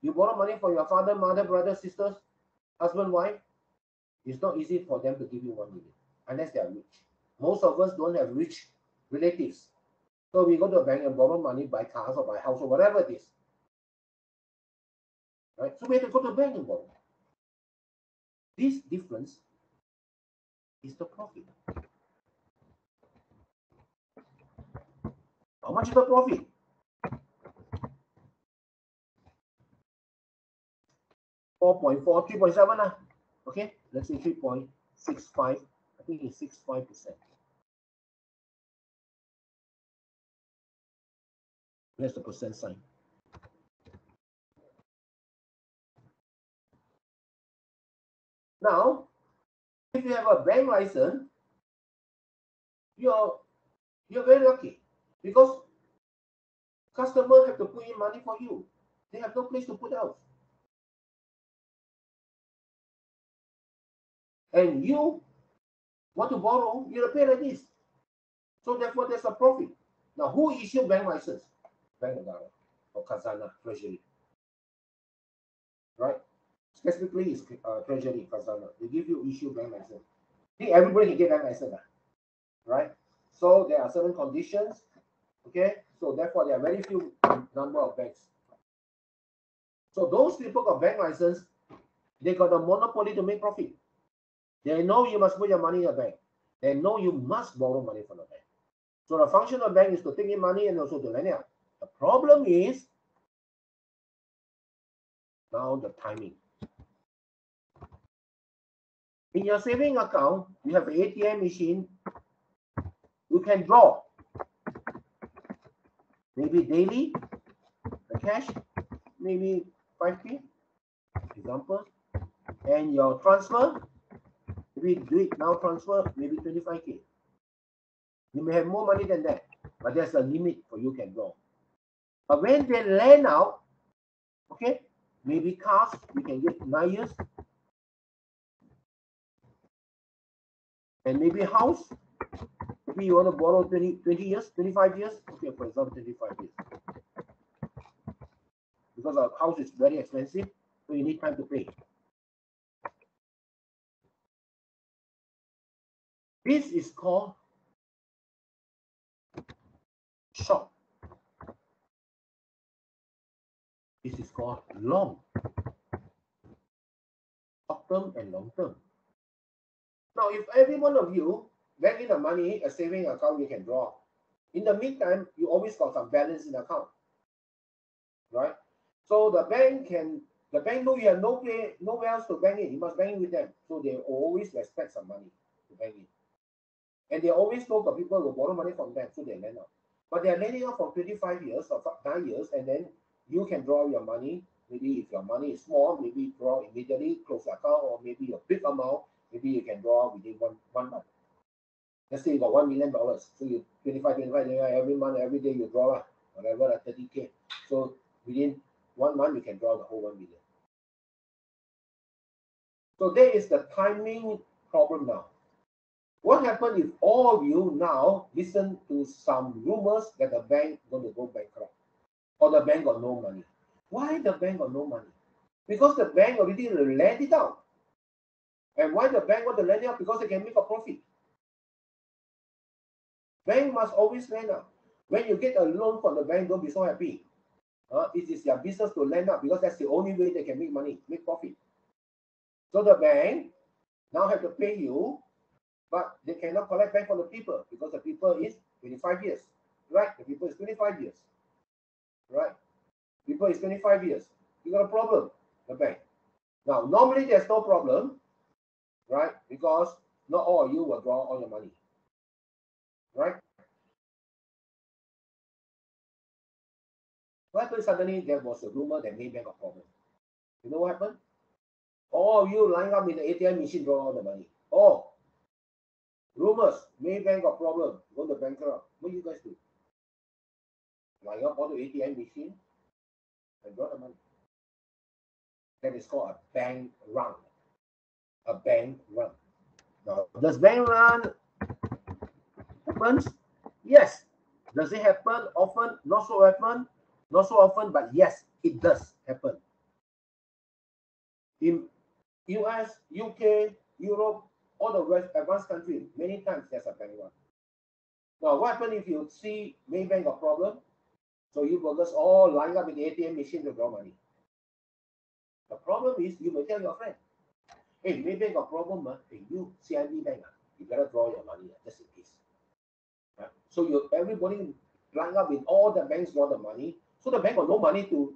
You borrow money from your father, mother, brother, sisters, husband, wife. It's not easy for them to give you one million unless they are rich. Most of us don't have rich relatives. So we go to a bank and borrow money, buy cars or buy house or whatever it is. Right? So we have to go to a bank and borrow. This difference is the profit. How much is the profit? Four point four, three point seven. Uh. Okay, let's say three point six five. I think it's six five Where's the percent sign? Now, if you have a bank license, you're you're very lucky because customer have to put in money for you. They have no place to put out. And you want to borrow, you pay like this. So therefore, there's a profit. Now, who issue bank license? Bank Negara or Khazanah Treasury. Right? Specifically, it's uh, Treasury, Khazanah. They give you issue bank license. Think everybody can get bank license, ah, right? So there are certain conditions. Okay, so therefore there are very few number of banks. So those people got bank license, they got a monopoly to make profit. They know you must put your money in a bank. They know you must borrow money from the bank. So the function of bank is to take in money and also to lend it out. The problem is now the timing. In your saving account, you have an ATM machine. You can draw maybe daily the cash, maybe 5k, example, and your transfer, maybe do it now transfer, maybe 25k. You may have more money than that, but there's a limit for you can draw. But when they lend out, okay, maybe cars, we can get nine years. And maybe house, maybe you want to borrow 20, 20 years, 25 years. Okay, for example, 25 years. Because our house is very expensive, so you need time to pay. This is called short. This is called long. Short term and long term. Now, if every one of you bank in the money, a saving account you can draw. In the meantime, you always got some balance in the account. Right? So the bank can the bank know you have no play nowhere else to bank in. You must bank with them. So they always expect some money to bank in. And they always know the people will borrow money from them, so they lend out. But they are lending out for 25 years or nine years, and then you can draw your money. Maybe if your money is small, maybe draw immediately, close the account, or maybe a big amount, maybe you can draw within one, one month. Let's say you got one million dollars. So you 25, 25, 25, every month, every day you draw, whatever, like 30k. So within one month, you can draw the whole one million. So there is the timing problem now. What happens if all of you now listen to some rumors that the bank going to go bankrupt or the bank got no money? Why the bank got no money? Because the bank already lent it out. And why the bank want to lend it out? Because they can make a profit. Bank must always lend out. When you get a loan from the bank, don't be so happy. Uh, it is their business to lend out because that's the only way they can make money, make profit. So the bank now have to pay you but they cannot collect back from the people because the people is 25 years, right? The people is 25 years, right? People is 25 years. You got a problem, the bank. Now, normally there's no problem, right? Because not all of you will draw all your money, right? What happened suddenly? There was a rumor that Maybank got problem. You know what happened? All of you lying up in the ATM machine draw all the money. Oh, Rumors, Maybank got problem, go to bankrupt. What you guys do? Line up all the ATM machine and draw the money. That is called a bank run. A bank run. Now, does bank run happens? Yes. Does it happen often? Not so often. Not so often, but yes, it does happen. In US, UK, Europe, all the advanced countries, many times there's a bank run. Now, what happens if you see Maybank a problem? So you workers all line up in the ATM machine to draw money. The problem is you may tell your friend, hey, Maybank got problem, uh, hey, you CIMB bank, uh, you better draw your money uh, just in case. So you everybody line up in all the banks draw the money. So the bank got no money to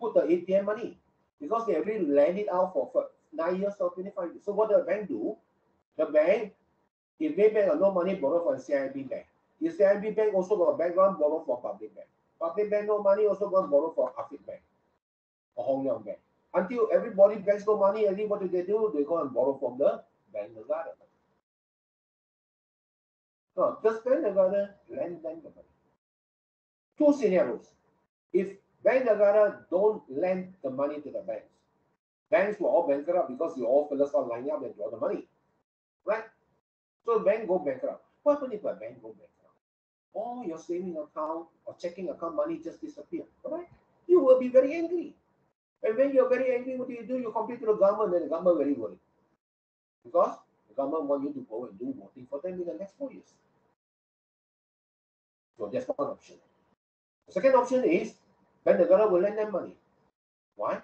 put the ATM money because they already lend it out for, for nine years or 25 years. So what the bank do? The bank, if they bank got no money, borrow from CIMB bank. If CIMB bank also got a background, borrow from public bank. Public bank no money, also go and borrow from Affin Bank or Hong Leong Bank. Until everybody banks no money, and what do they do? They go and borrow from the Bank Negara. No, just Bank Negara lend them the money. Two scenarios. If Bank Negara don't lend the money to the banks, banks will all bankrupt because you all fellas all line up and draw the money. Right? So bank go bankrupt. What happens if a bank go bankrupt? All your saving account or checking account money just disappear. Right? You will be very angry. And when you're very angry, what do you do? You complain to the government, and the government very worried. Because the government want you to go and do voting for them in the next four years. So that's one option. The second option is Bank Negara will lend them money. Why?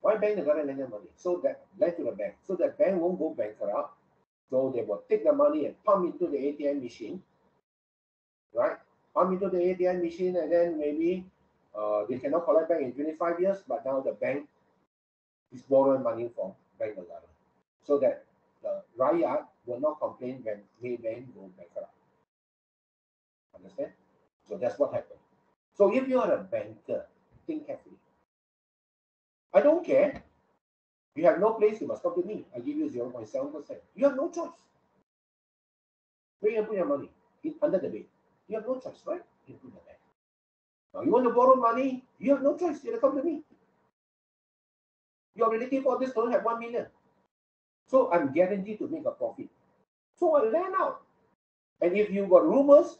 Why Bank Negara lend them money? So that lend to the bank. So that bank won't go bankrupt. So they will take the money and pump into the ATM machine. Right? Pump into the ATM machine and then maybe uh, they cannot collect back in 25 years, but now the bank is borrowing money from Bank Negara. So that the Rakyat will not complain when Maybank go bankrupt. Understand? So that's what happened. So if you are a banker, think carefully. I don't care. You have no place, you must come to me. I give you 0.7%. You have no choice. Where you put your money? In, under the bed. You have no choice, right? You put the bank. Now you want to borrow money, you have no choice. You have to come to me. Your relative for this don't have one million. So I'm guaranteed to make a profit. So I lend out. And if you got rumors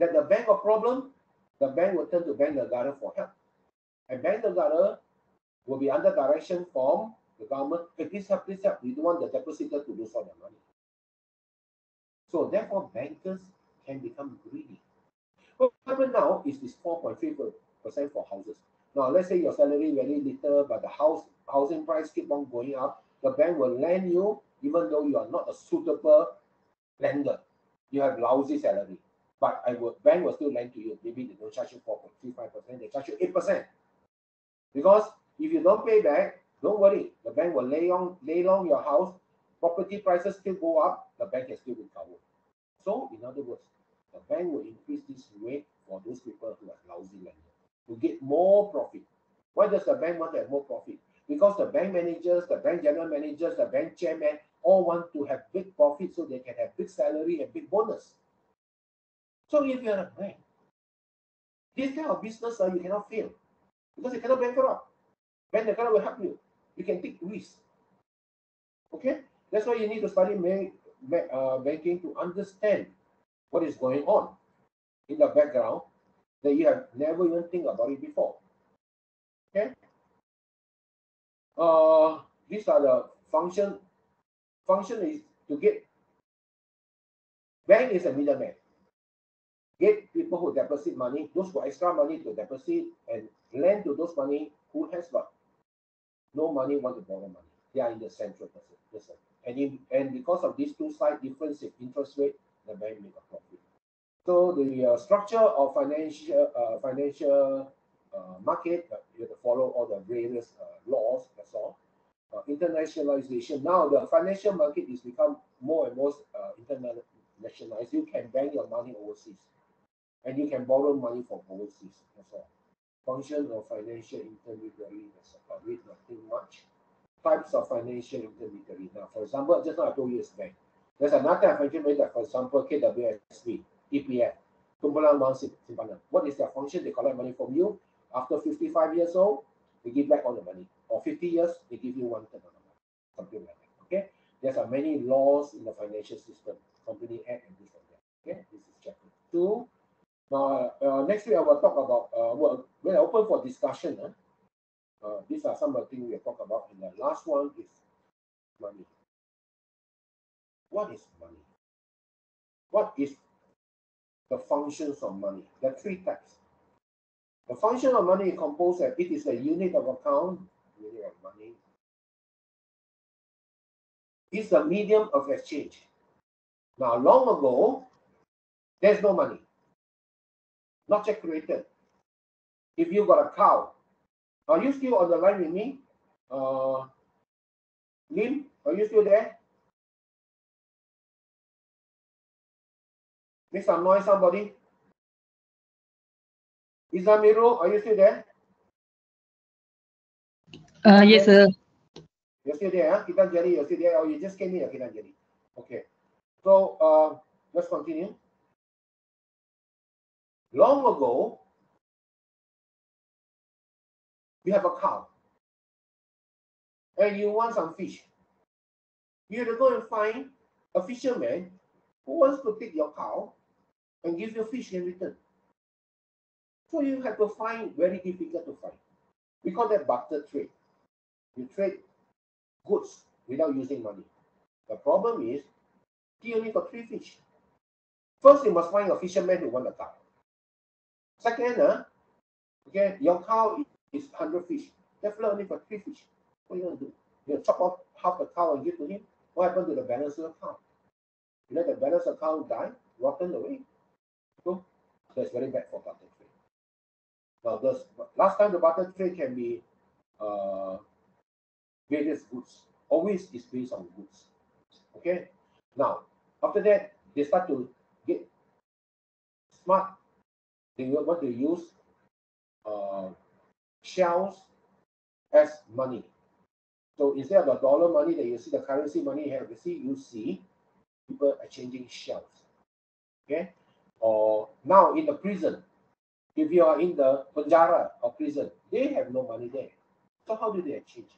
that the bank a problem, the bank will turn to Bank Negara for help. And Bank Negara will be under direction from the government. Hey, please help, please help. We don't want the depositor to lose all their money. So therefore, bankers can become greedy. What happened now is this 4.3% for houses. Now, let's say your salary very little, but the house housing price keep on going up. The bank will lend you, even though you are not a suitable lender. You have lousy salary, but I will bank will still lend to you. Maybe they don't charge you 4.35%, they charge you 8%. Because if you don't pay back, don't worry, the bank will lay on lay long your house, property prices still go up, the bank can still recover. So, in other words, the bank will increase this rate for those people who are lousy lenders to get more profit. Why does the bank want to have more profit? Because the bank managers, the bank general managers, the bank chairman all want to have big profit so they can have big salary and big bonus. So if you're a bank, this kind of business uh, you cannot fail because you cannot bankrupt. Bank Negara will help you. You can take risk. Okay, that's why you need to study bank, uh, banking to understand what is going on in the background that you have never even think about it before. Okay. Uh, these are the function. Function is to get bank is a middleman. Get people who deposit money, those who extra money to deposit and lend to those money who has got no money want to borrow money. They are in the central person. And in, and because of these two side difference in interest rate, the bank make a profit. So the uh, structure of financial uh, financial uh, market, uh, you have to follow all the various uh, laws. That's all. Uh, internationalization. Now the financial market is become more and more internationalized. You can bank your money overseas, and you can borrow money from overseas. That's all. Function of financial intermediary. That's about it. Nothing much. Types of financial intermediary. Now, for example, just now I told you it's bank. There's another financial intermediary, for example, KWSP. EPF, kumpulan wang simpanan. What is their function? They collect money from you. After 55 years old, they give back all the money. Or 50 years, they give you one third of the money. Something like that. Okay. There are many laws in the financial system, Company Act and this and that. Okay. This is chapter two. Now, uh, next week I will talk about, uh, well, when I open for discussion, uh, uh, these are some of the things we talk about. And the last one is money. What is money? What is the functions of money. There are three types. The function of money is composed of it is a unit of account, unit of money. It's a medium of exchange. Now, long ago, there's no money. Not yet created. If you got a cow, are you still on the line with me? Uh, Lim, are you still there? Make some noise, somebody. Izamiro, are you still there? Uh, yes, sir. You're still there, huh? Kitanjali, you're still there, or you just came in, Kitanjali? Okay. So, uh, let's continue. Long ago, you have a cow, and you want some fish. You have to go and find a fisherman who wants to take your cow and give you fish in return. So you have to find very difficult to find. We call that barter trade. You trade goods without using money. The problem is he only got three fish. First, you must find a fisherman who want a cow. Second, uh, okay, your cow is 100 fish. Fella only got three fish. What are you going to do? You chop off half the cow and give to him? What happened to the balance of the cow? You let the balance of the cow die, rotten away. So that's very bad for barter trade. Now, this, last time the barter trade can be uh, various goods. Always is based on goods. Okay. Now, after that, they start to get smart. They want to use uh, shells as money. So instead of the dollar money that you see, the currency money here, you see, you see people exchanging shells. Okay. Or now in the prison, if you are in the penjara or prison, they have no money there. So how do they exchange?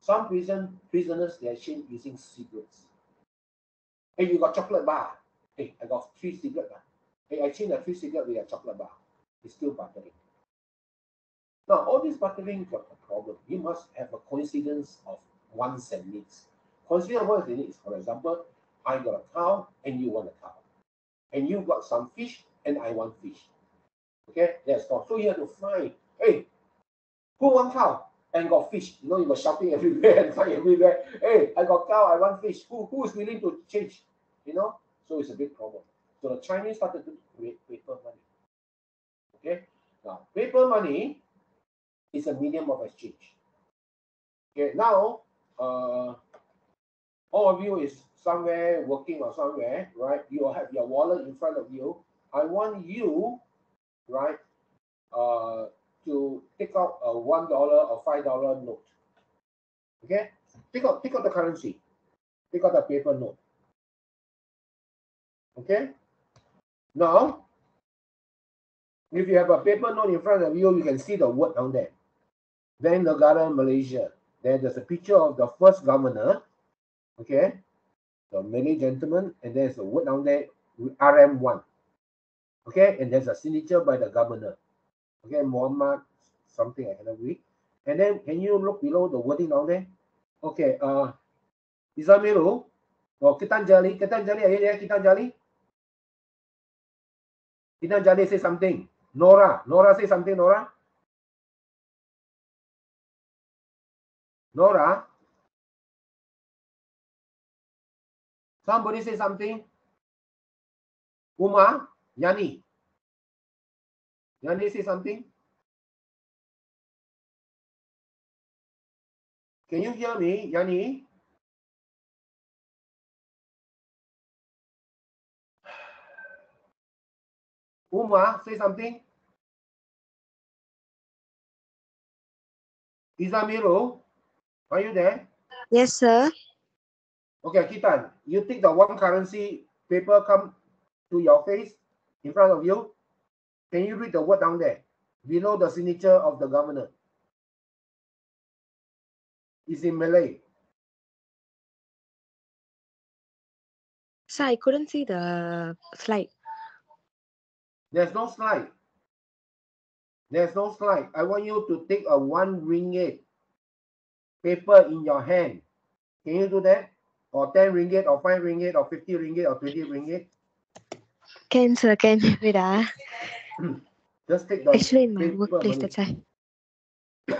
Some prison prisoners they exchange using cigarettes. Hey, you got chocolate bar. Hey, I got three cigarette bar. Hey, I change the three cigarette with a chocolate bar. It's still bartering. Now, all this bartering got a problem. You must have a coincidence of wants and needs. Coincidence of wants and needs. For example, I got a cow and you want a cow. And you got some fish and I want fish. Okay, that's called. So you have to find, hey, who want cow and got fish? You know, you were shouting everywhere and find everywhere. Hey, I got cow, I want fish. Who who is willing to change? You know, so it's a big problem. So the Chinese started to create paper money. Okay, now paper money is a medium of exchange. Okay, now uh, all of you is somewhere working or somewhere, right? You have your wallet in front of you. I want you right, uh, to take out a one dollar or five dollar note. Okay, take out take out the currency, take out the paper note. Okay, now if you have a paper note in front of you, you can see the word down there. Then Negara Malaysia. Then there's a picture of the first governor. Okay, the Malay gentleman, and there's a word down there RM1 okay? And there's a signature by the governor. Okay? Muhammad something i cannot read. And then can you look below the wording down there? Okay uh izamiru oh kitanjali kitanjali are you there kitanjali kitanjali say something. Nora nora say something nora. Nora somebody say something Uma, Yani. Yani say something? Can you hear me, Yani? Uma, say something. Izamiro, are you there? Yes, sir. Okay, Kitan, you take the one currency paper come to your face in front of you. Can you read the word down there below the signature of the governor? It's in Malay. Sir, I couldn't see the slide. There's no slide. There's no slide. I want you to take a one ringgit paper in your hand. Can you do that? Or 10 ringgit, or 5 ringgit, or 50 ringgit, or 20 ringgit? Can, sir, can. Wait, ah. Just take the Actually, in my workplace, that's why.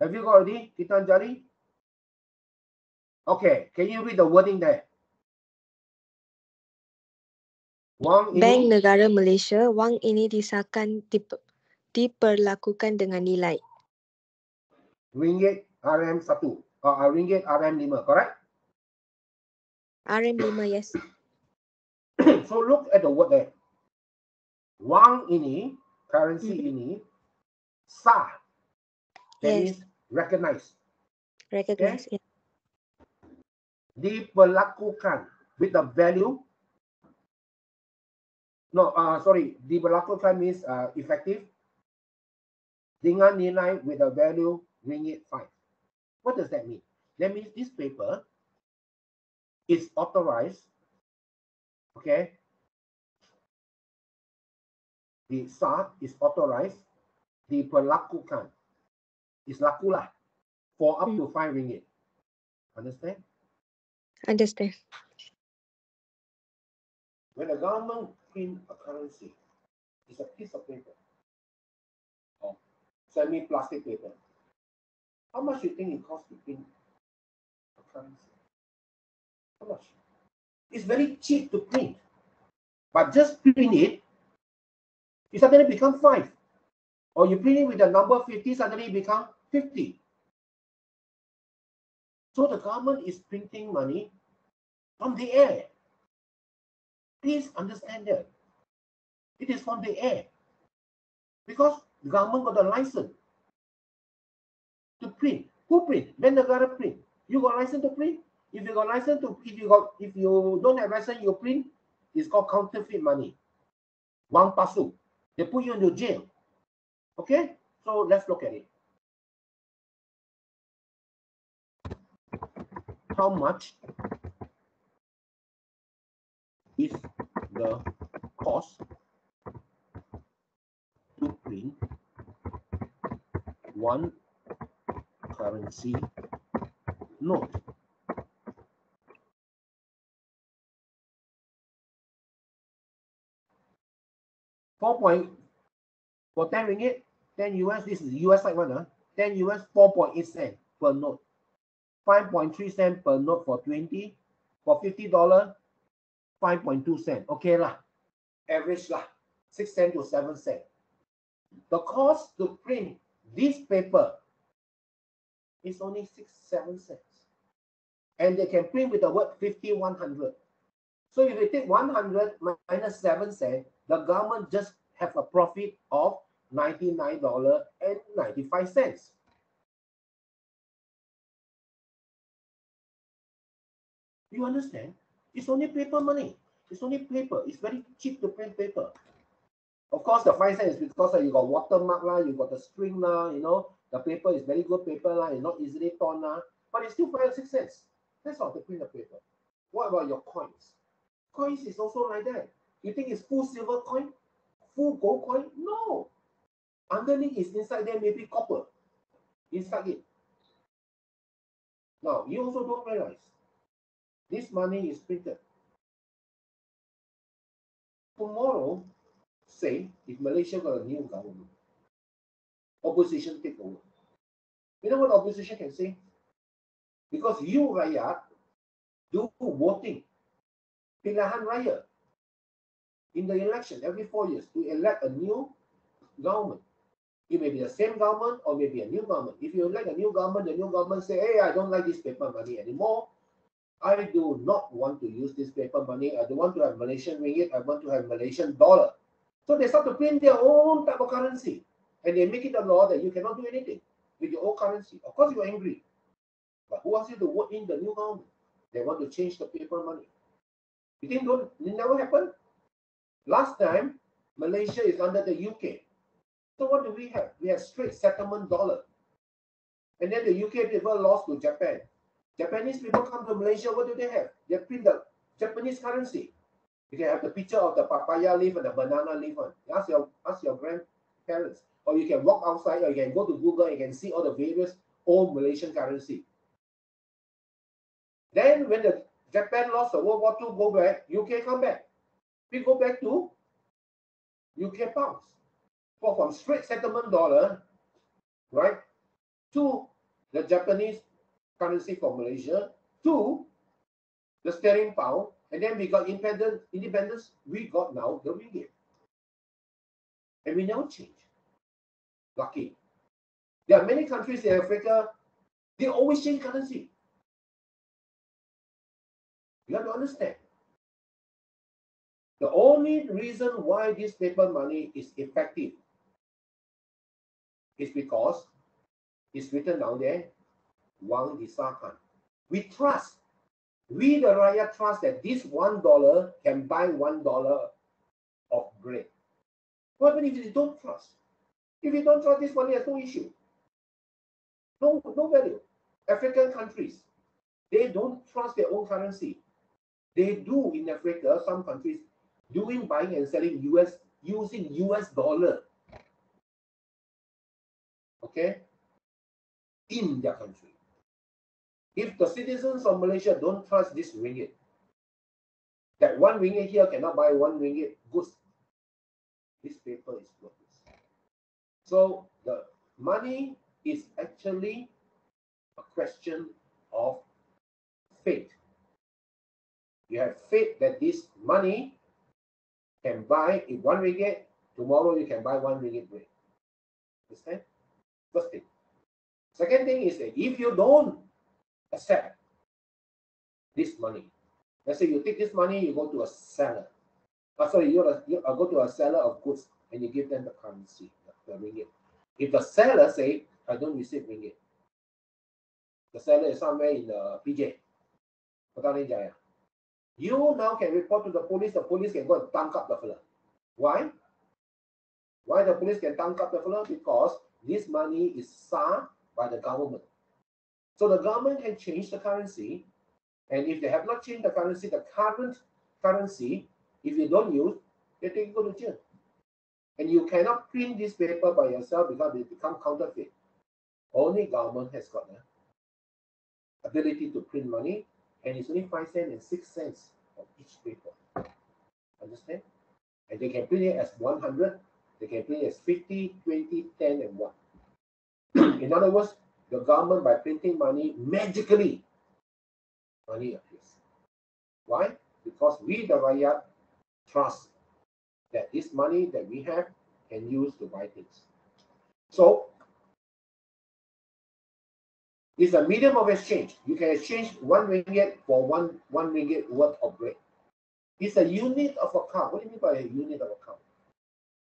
Have you got already, Kitanjali? Okay, can you read the wording there? Wang ini, Bank Negara Malaysia, wang ini disahkan dip- diperlakukan dengan nilai ringgit RM1. or uh, ringgit RM5, correct? RM5, yes. so look at the word there. Wang ini, currency Mhm. ini, sah. That Yes. means recognize. Recognize. Yeah. Diperlakukan with the value. No, uh, sorry. Diperlakukan means uh, effective. Dengan nilai with a value ringgit 5. What does that mean? That means this paper is authorized. Okay. The SAR is authorized. Diperlakukan. Is lakulah for up Hmm. to 5 ringgit. Understand? Understand. When the government print a currency, it's a piece of paper or semi-plastic paper. How much do you think it costs to print a currency? How much? It's very cheap to print, but just print it, it suddenly become five. Or you print it with the number 50, suddenly it become 50. So the government is printing money from the air. Please understand that. It is from the air. Because the government got a license to print. Who print? Then the government print. You got license to print? If you got license to if you got if you don't have license, you print, it's called counterfeit money. One pasu. They put you in into jail. Okay? So let's look at it. How much is the cost to print one currency note. Four point for 10 ringgit, 10 US, this is US side one, huh? 10 US, 4.8 cent per note. 5.3 cent per note for 20. For $50, 5.2 cent. Okay lah. Average lah. 6 cent to 7 cent. The cost to print this paper is only 6, 7 cents. And they can print with the word 50, 100. So if you take 100 minus 7 cent, the government just have a profit of $99.95. You understand? It's only paper money. It's only paper. It's very cheap to print paper. Of course, the five cents is because uh, you got watermark lah, you got the string lah, you know, the paper is very good paper lah, it's not easily torn lah, but it's still five six cents. That's all to print the paper. What about your coins? Coins is also like that. You think it's full silver coin? Full gold coin? No. Underneath is inside there maybe copper. Inside it. Now, you also don't realize this money is printed. Tomorrow, say, if Malaysia got a new government, opposition take over. You know what opposition can say? Because you, rakyat, do voting, pilihan raya, in the election every four years to elect a new government. It may be the same government or maybe a new government. If you elect a new government, the new government say, hey, I don't like this paper money anymore. I do not want to use this paper money. I don't want to have Malaysian ringgit. I want to have Malaysian dollar. So they start to print their own type of currency. And they make it a law that you cannot do anything with your own currency. Of course, you're angry. But who asked you to vote in the new government? They want to change the paper money. You think don't, it never happened? Last time, Malaysia is under the UK. So what do we have? We have Straits Settlement dollar. And then the UK people lost to Japan. Japanese people come to Malaysia, what do they have? They print the Japanese currency. You can have the picture of the papaya leaf and the banana leaf on. Ask your ask your grandparents. Or you can walk outside or you can go to Google you can see all the various old Malaysian currency. Then when the Japan lost the World War II, go back, UK come back. We go back to UK pounds. For from Straits Settlement dollar, right, to the Japanese currency for Malaysia, to the sterling pound, and then we got independent independence, we got now the ringgit. And we never change. Lucky. There are many countries in Africa, They always change currency. You have to understand. The only reason why this paper money is effective is because it's written down there, Wang Disahkan. We trust, we the Rakyat trust that this one dollar can buy one dollar of bread. What happens if you don't trust? If you don't trust this money, has no issue. No, no value. African countries, they don't trust their own currency. They do in Africa, some countries doing buying and selling US using US dollar. Okay? In their country. If the citizens of Malaysia don't trust this ringgit, that one ringgit here cannot buy one ringgit goods, this paper is worthless. So the money is actually a question of faith. You have faith that this money can buy in one ringgit, tomorrow you can buy one ringgit bread. Understand? First thing. Second thing is that if you don't accept this money, let's say you take this money, you go to a seller. Uh, sorry, you, you uh, go to a seller of goods and you give them the currency, the, ringgit. If the seller say, I don't receive ringgit, the seller is somewhere in the PJ, Jaya. You now can report to the police, the police can go and tangkap the fella. Why? Why the police can tangkap the fella? Because this money is SAR by the government. So the government can change the currency. And if they have not changed the currency, the current currency, if you don't use, they take you to jail. And you cannot print this paper by yourself because it become counterfeit. Only government has got the ability to print money, and it's only five cents and six cents of each paper. Understand? And they can print it as 100, they can print it as 50, 20, 10, and 1. In other words, the government, by printing money, magically, money appears. Why? Because we, the Rakyat, trust that this money that we have can use to buy things. So, it's a medium of exchange. You can exchange one ringgit for one one ringgit worth of bread. It's a unit of account. What do you mean by a unit of account?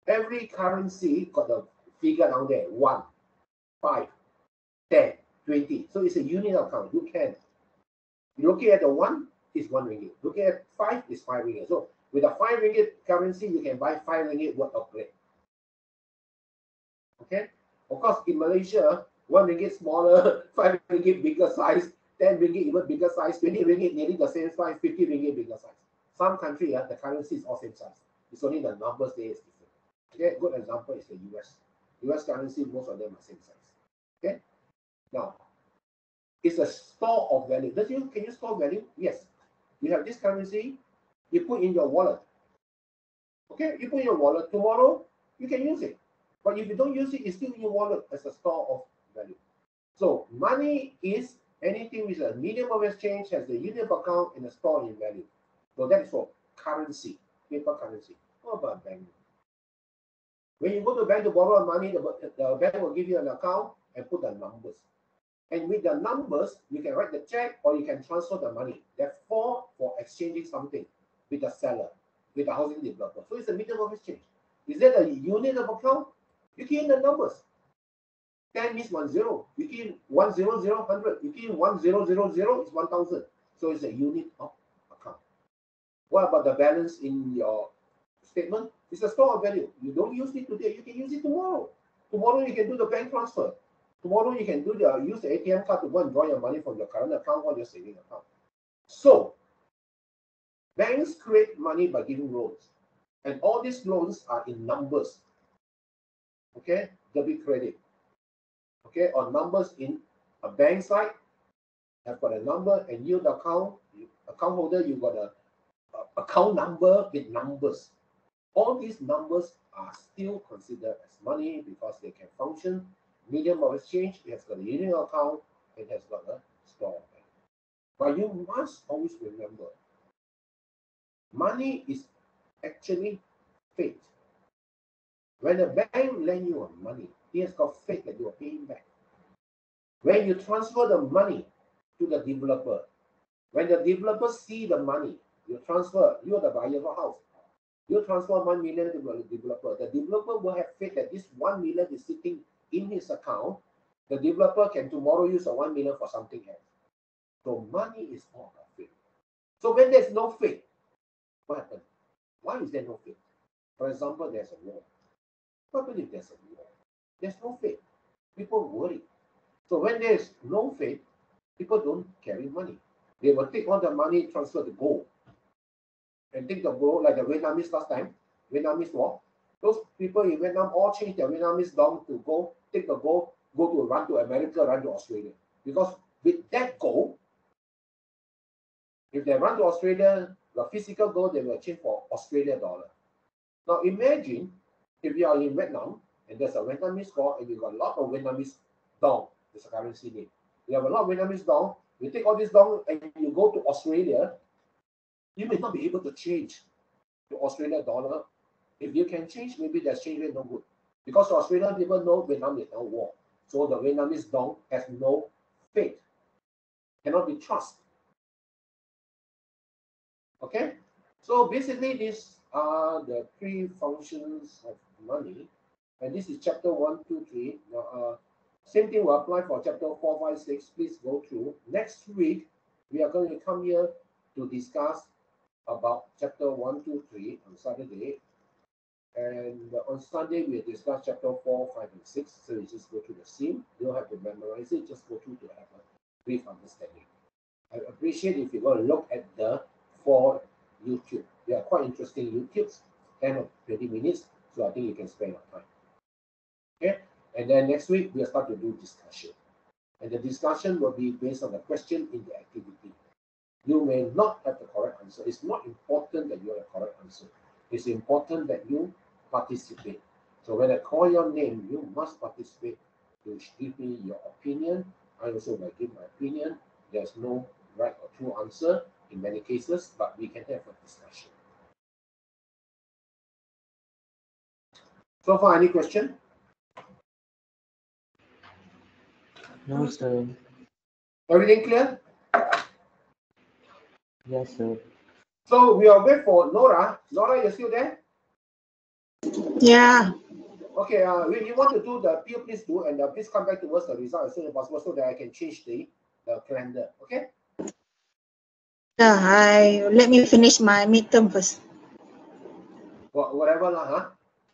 Every currency got a figure down there. One, five, 10, 20. So it's a unit of account. You can. Looking at the one is one ringgit. Looking at five is five ringgit. So with a five ringgit currency, you can buy five ringgit worth of bread. Okay. Of course, in Malaysia, one ringgit smaller, five ringgit bigger size, 10 ringgit even bigger size, 20 ringgit nearly the same size, 50 ringgit bigger size. Some country, yeah, the currency is all same size. It's only the numbers there is different. Okay, good example is the US. US currency, most of them are same size. Okay. Now, it's a store of value. Does you can you store value? Yes. You have this currency, you put in your wallet. Okay, you put in your wallet. Tomorrow you can use it. But if you don't use it, it's still in your wallet as a store of value. So money is anything with a medium of exchange has a unit of account and a store in value. So that is for currency, paper currency. What about bank? When you go to bank to borrow money, the, the bank will give you an account and put the numbers. And with the numbers, you can write the check or you can transfer the money. Therefore, for exchanging something with the seller, with the housing developer. So it's a medium of exchange. Is that a unit of account? You key in the numbers. 10 means 1 0. You key in 1 0 0 100. You key in 1 0 0 0 is 1000. So it's a unit of account. What about the balance in your statement? It's a store of value. You don't use it today, you can use it tomorrow. Tomorrow you can do the bank transfer. Tomorrow you can do the use the ATM card to go and draw your money from your current account or your saving account. So banks create money by giving loans. And all these loans are in numbers. Okay, debit credit. Okay, or numbers in a bank side, have got a number and yield account, account holder, you got a, a account number with numbers. All these numbers are still considered as money because they can function medium of exchange, it has got a unit account, it has got a store But you must always remember, money is actually faith. When a bank lend you money, he has got faith that you are paying back. When you transfer the money to the developer, when the developer see the money, you transfer, you are the buyer of a house. You transfer one million to the developer. The developer will have faith that this one million is sitting in his account. The developer can tomorrow use a one million for something else. So money is all about faith. So when there's no faith, what happens? Why is there no faith? For example, there's a war. What happens if there's a war? There's no faith. People worry. So when there's no faith, people don't carry money. They will take all the money, transfer to gold. And take the gold like the Vietnamese last time, Vietnamese war. Those people in Vietnam all change their Vietnamese dong to go, take the gold, go to run to America, run to Australia. Because with that gold, if they run to Australia, the physical gold they will change for Australia dollar. Now imagine if you are in Vietnam and there's a Vietnamese gold and you got a lot of Vietnamese dong, there's a currency name. You have a lot of Vietnamese dong, you take all this dong and you go to Australia, you may not be able to change to Australia dollar. If you can change, maybe the exchange rate no good. Because Australian people know Vietnam is no war. So the Vietnamese dong has no faith, cannot be trusted. Okay, so basically these are the three functions of money, and this is chapter one, two, three. Now, uh, same thing will apply for chapter four, five, six. Please go through. Next week, we are going to come here to discuss about chapter one, two, three on Saturday. And on Sunday, we'll discuss chapter four, five, and six. So you just go through the scene. You don't have to memorize it, just go through to have a brief understanding. I appreciate if you go to look at the four YouTube. They are quite interesting YouTubes, 10 or 20 minutes. So I think you can spend your time. Okay. And then next week, we'll start to do discussion. And the discussion will be based on the question in the activity. You may not have the correct answer. It's not important that you have the correct answer. It's important that you participate. So when I call your name, you must participate. You give me your opinion. I also will give my opinion. There's no right or true answer in many cases, but we can have a discussion. So far, any question? No, sir. Everything clear? Yes, sir. So we are waiting for Nora. Nora, you still there? Yeah. Okay, uh, if you want to do the appeal, please do, and uh, please come back to us the result as soon as possible so that I can change the, the calendar. Okay? Yeah, I let me finish my midterm first. Wha- Whatever lah, huh?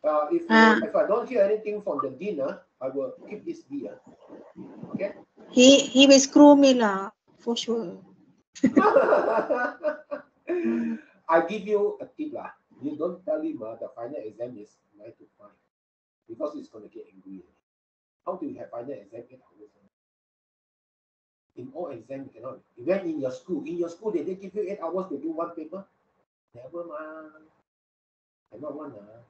Uh, if Ah. if I don't hear anything from the dinner, I will keep this beer. Okay? He he will screw me lah, for sure. I give you a tip lah. You don't tell him uh, the final exam is nine to five because he's gonna get angry. How do you have final exam eight hours? In all exam you cannot. When in your school, in your school did they give you eight hours to do one paper? Never mind. Cannot one ah.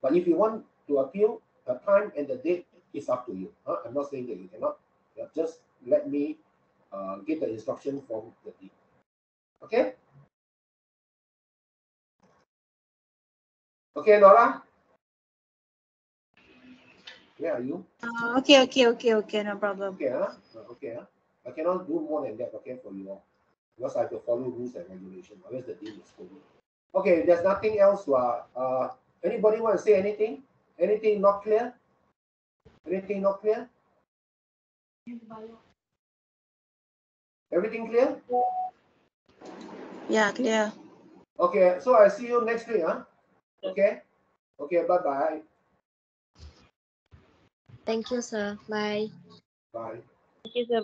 But if you want to appeal, the time and the date is up to you. Huh? I'm not saying that you cannot. Just let me uh, get the instruction from the team. Okay? Okay, Nora? Where are you? Uh, okay, okay, okay, okay, no problem. Okay, huh? Uh, Okay, huh? I cannot do more than that, okay, for you all. Because I have to follow rules and regulations, otherwise the dean is scolding. Okay, there's nothing else to, uh, uh, anybody want to say anything? Anything not clear? Anything not clear? Everything clear? Yeah, clear. Okay, so I see you next week, huh? Okay? Okay, bye-bye. Thank you, sir. Bye. Bye. Thank you, sir.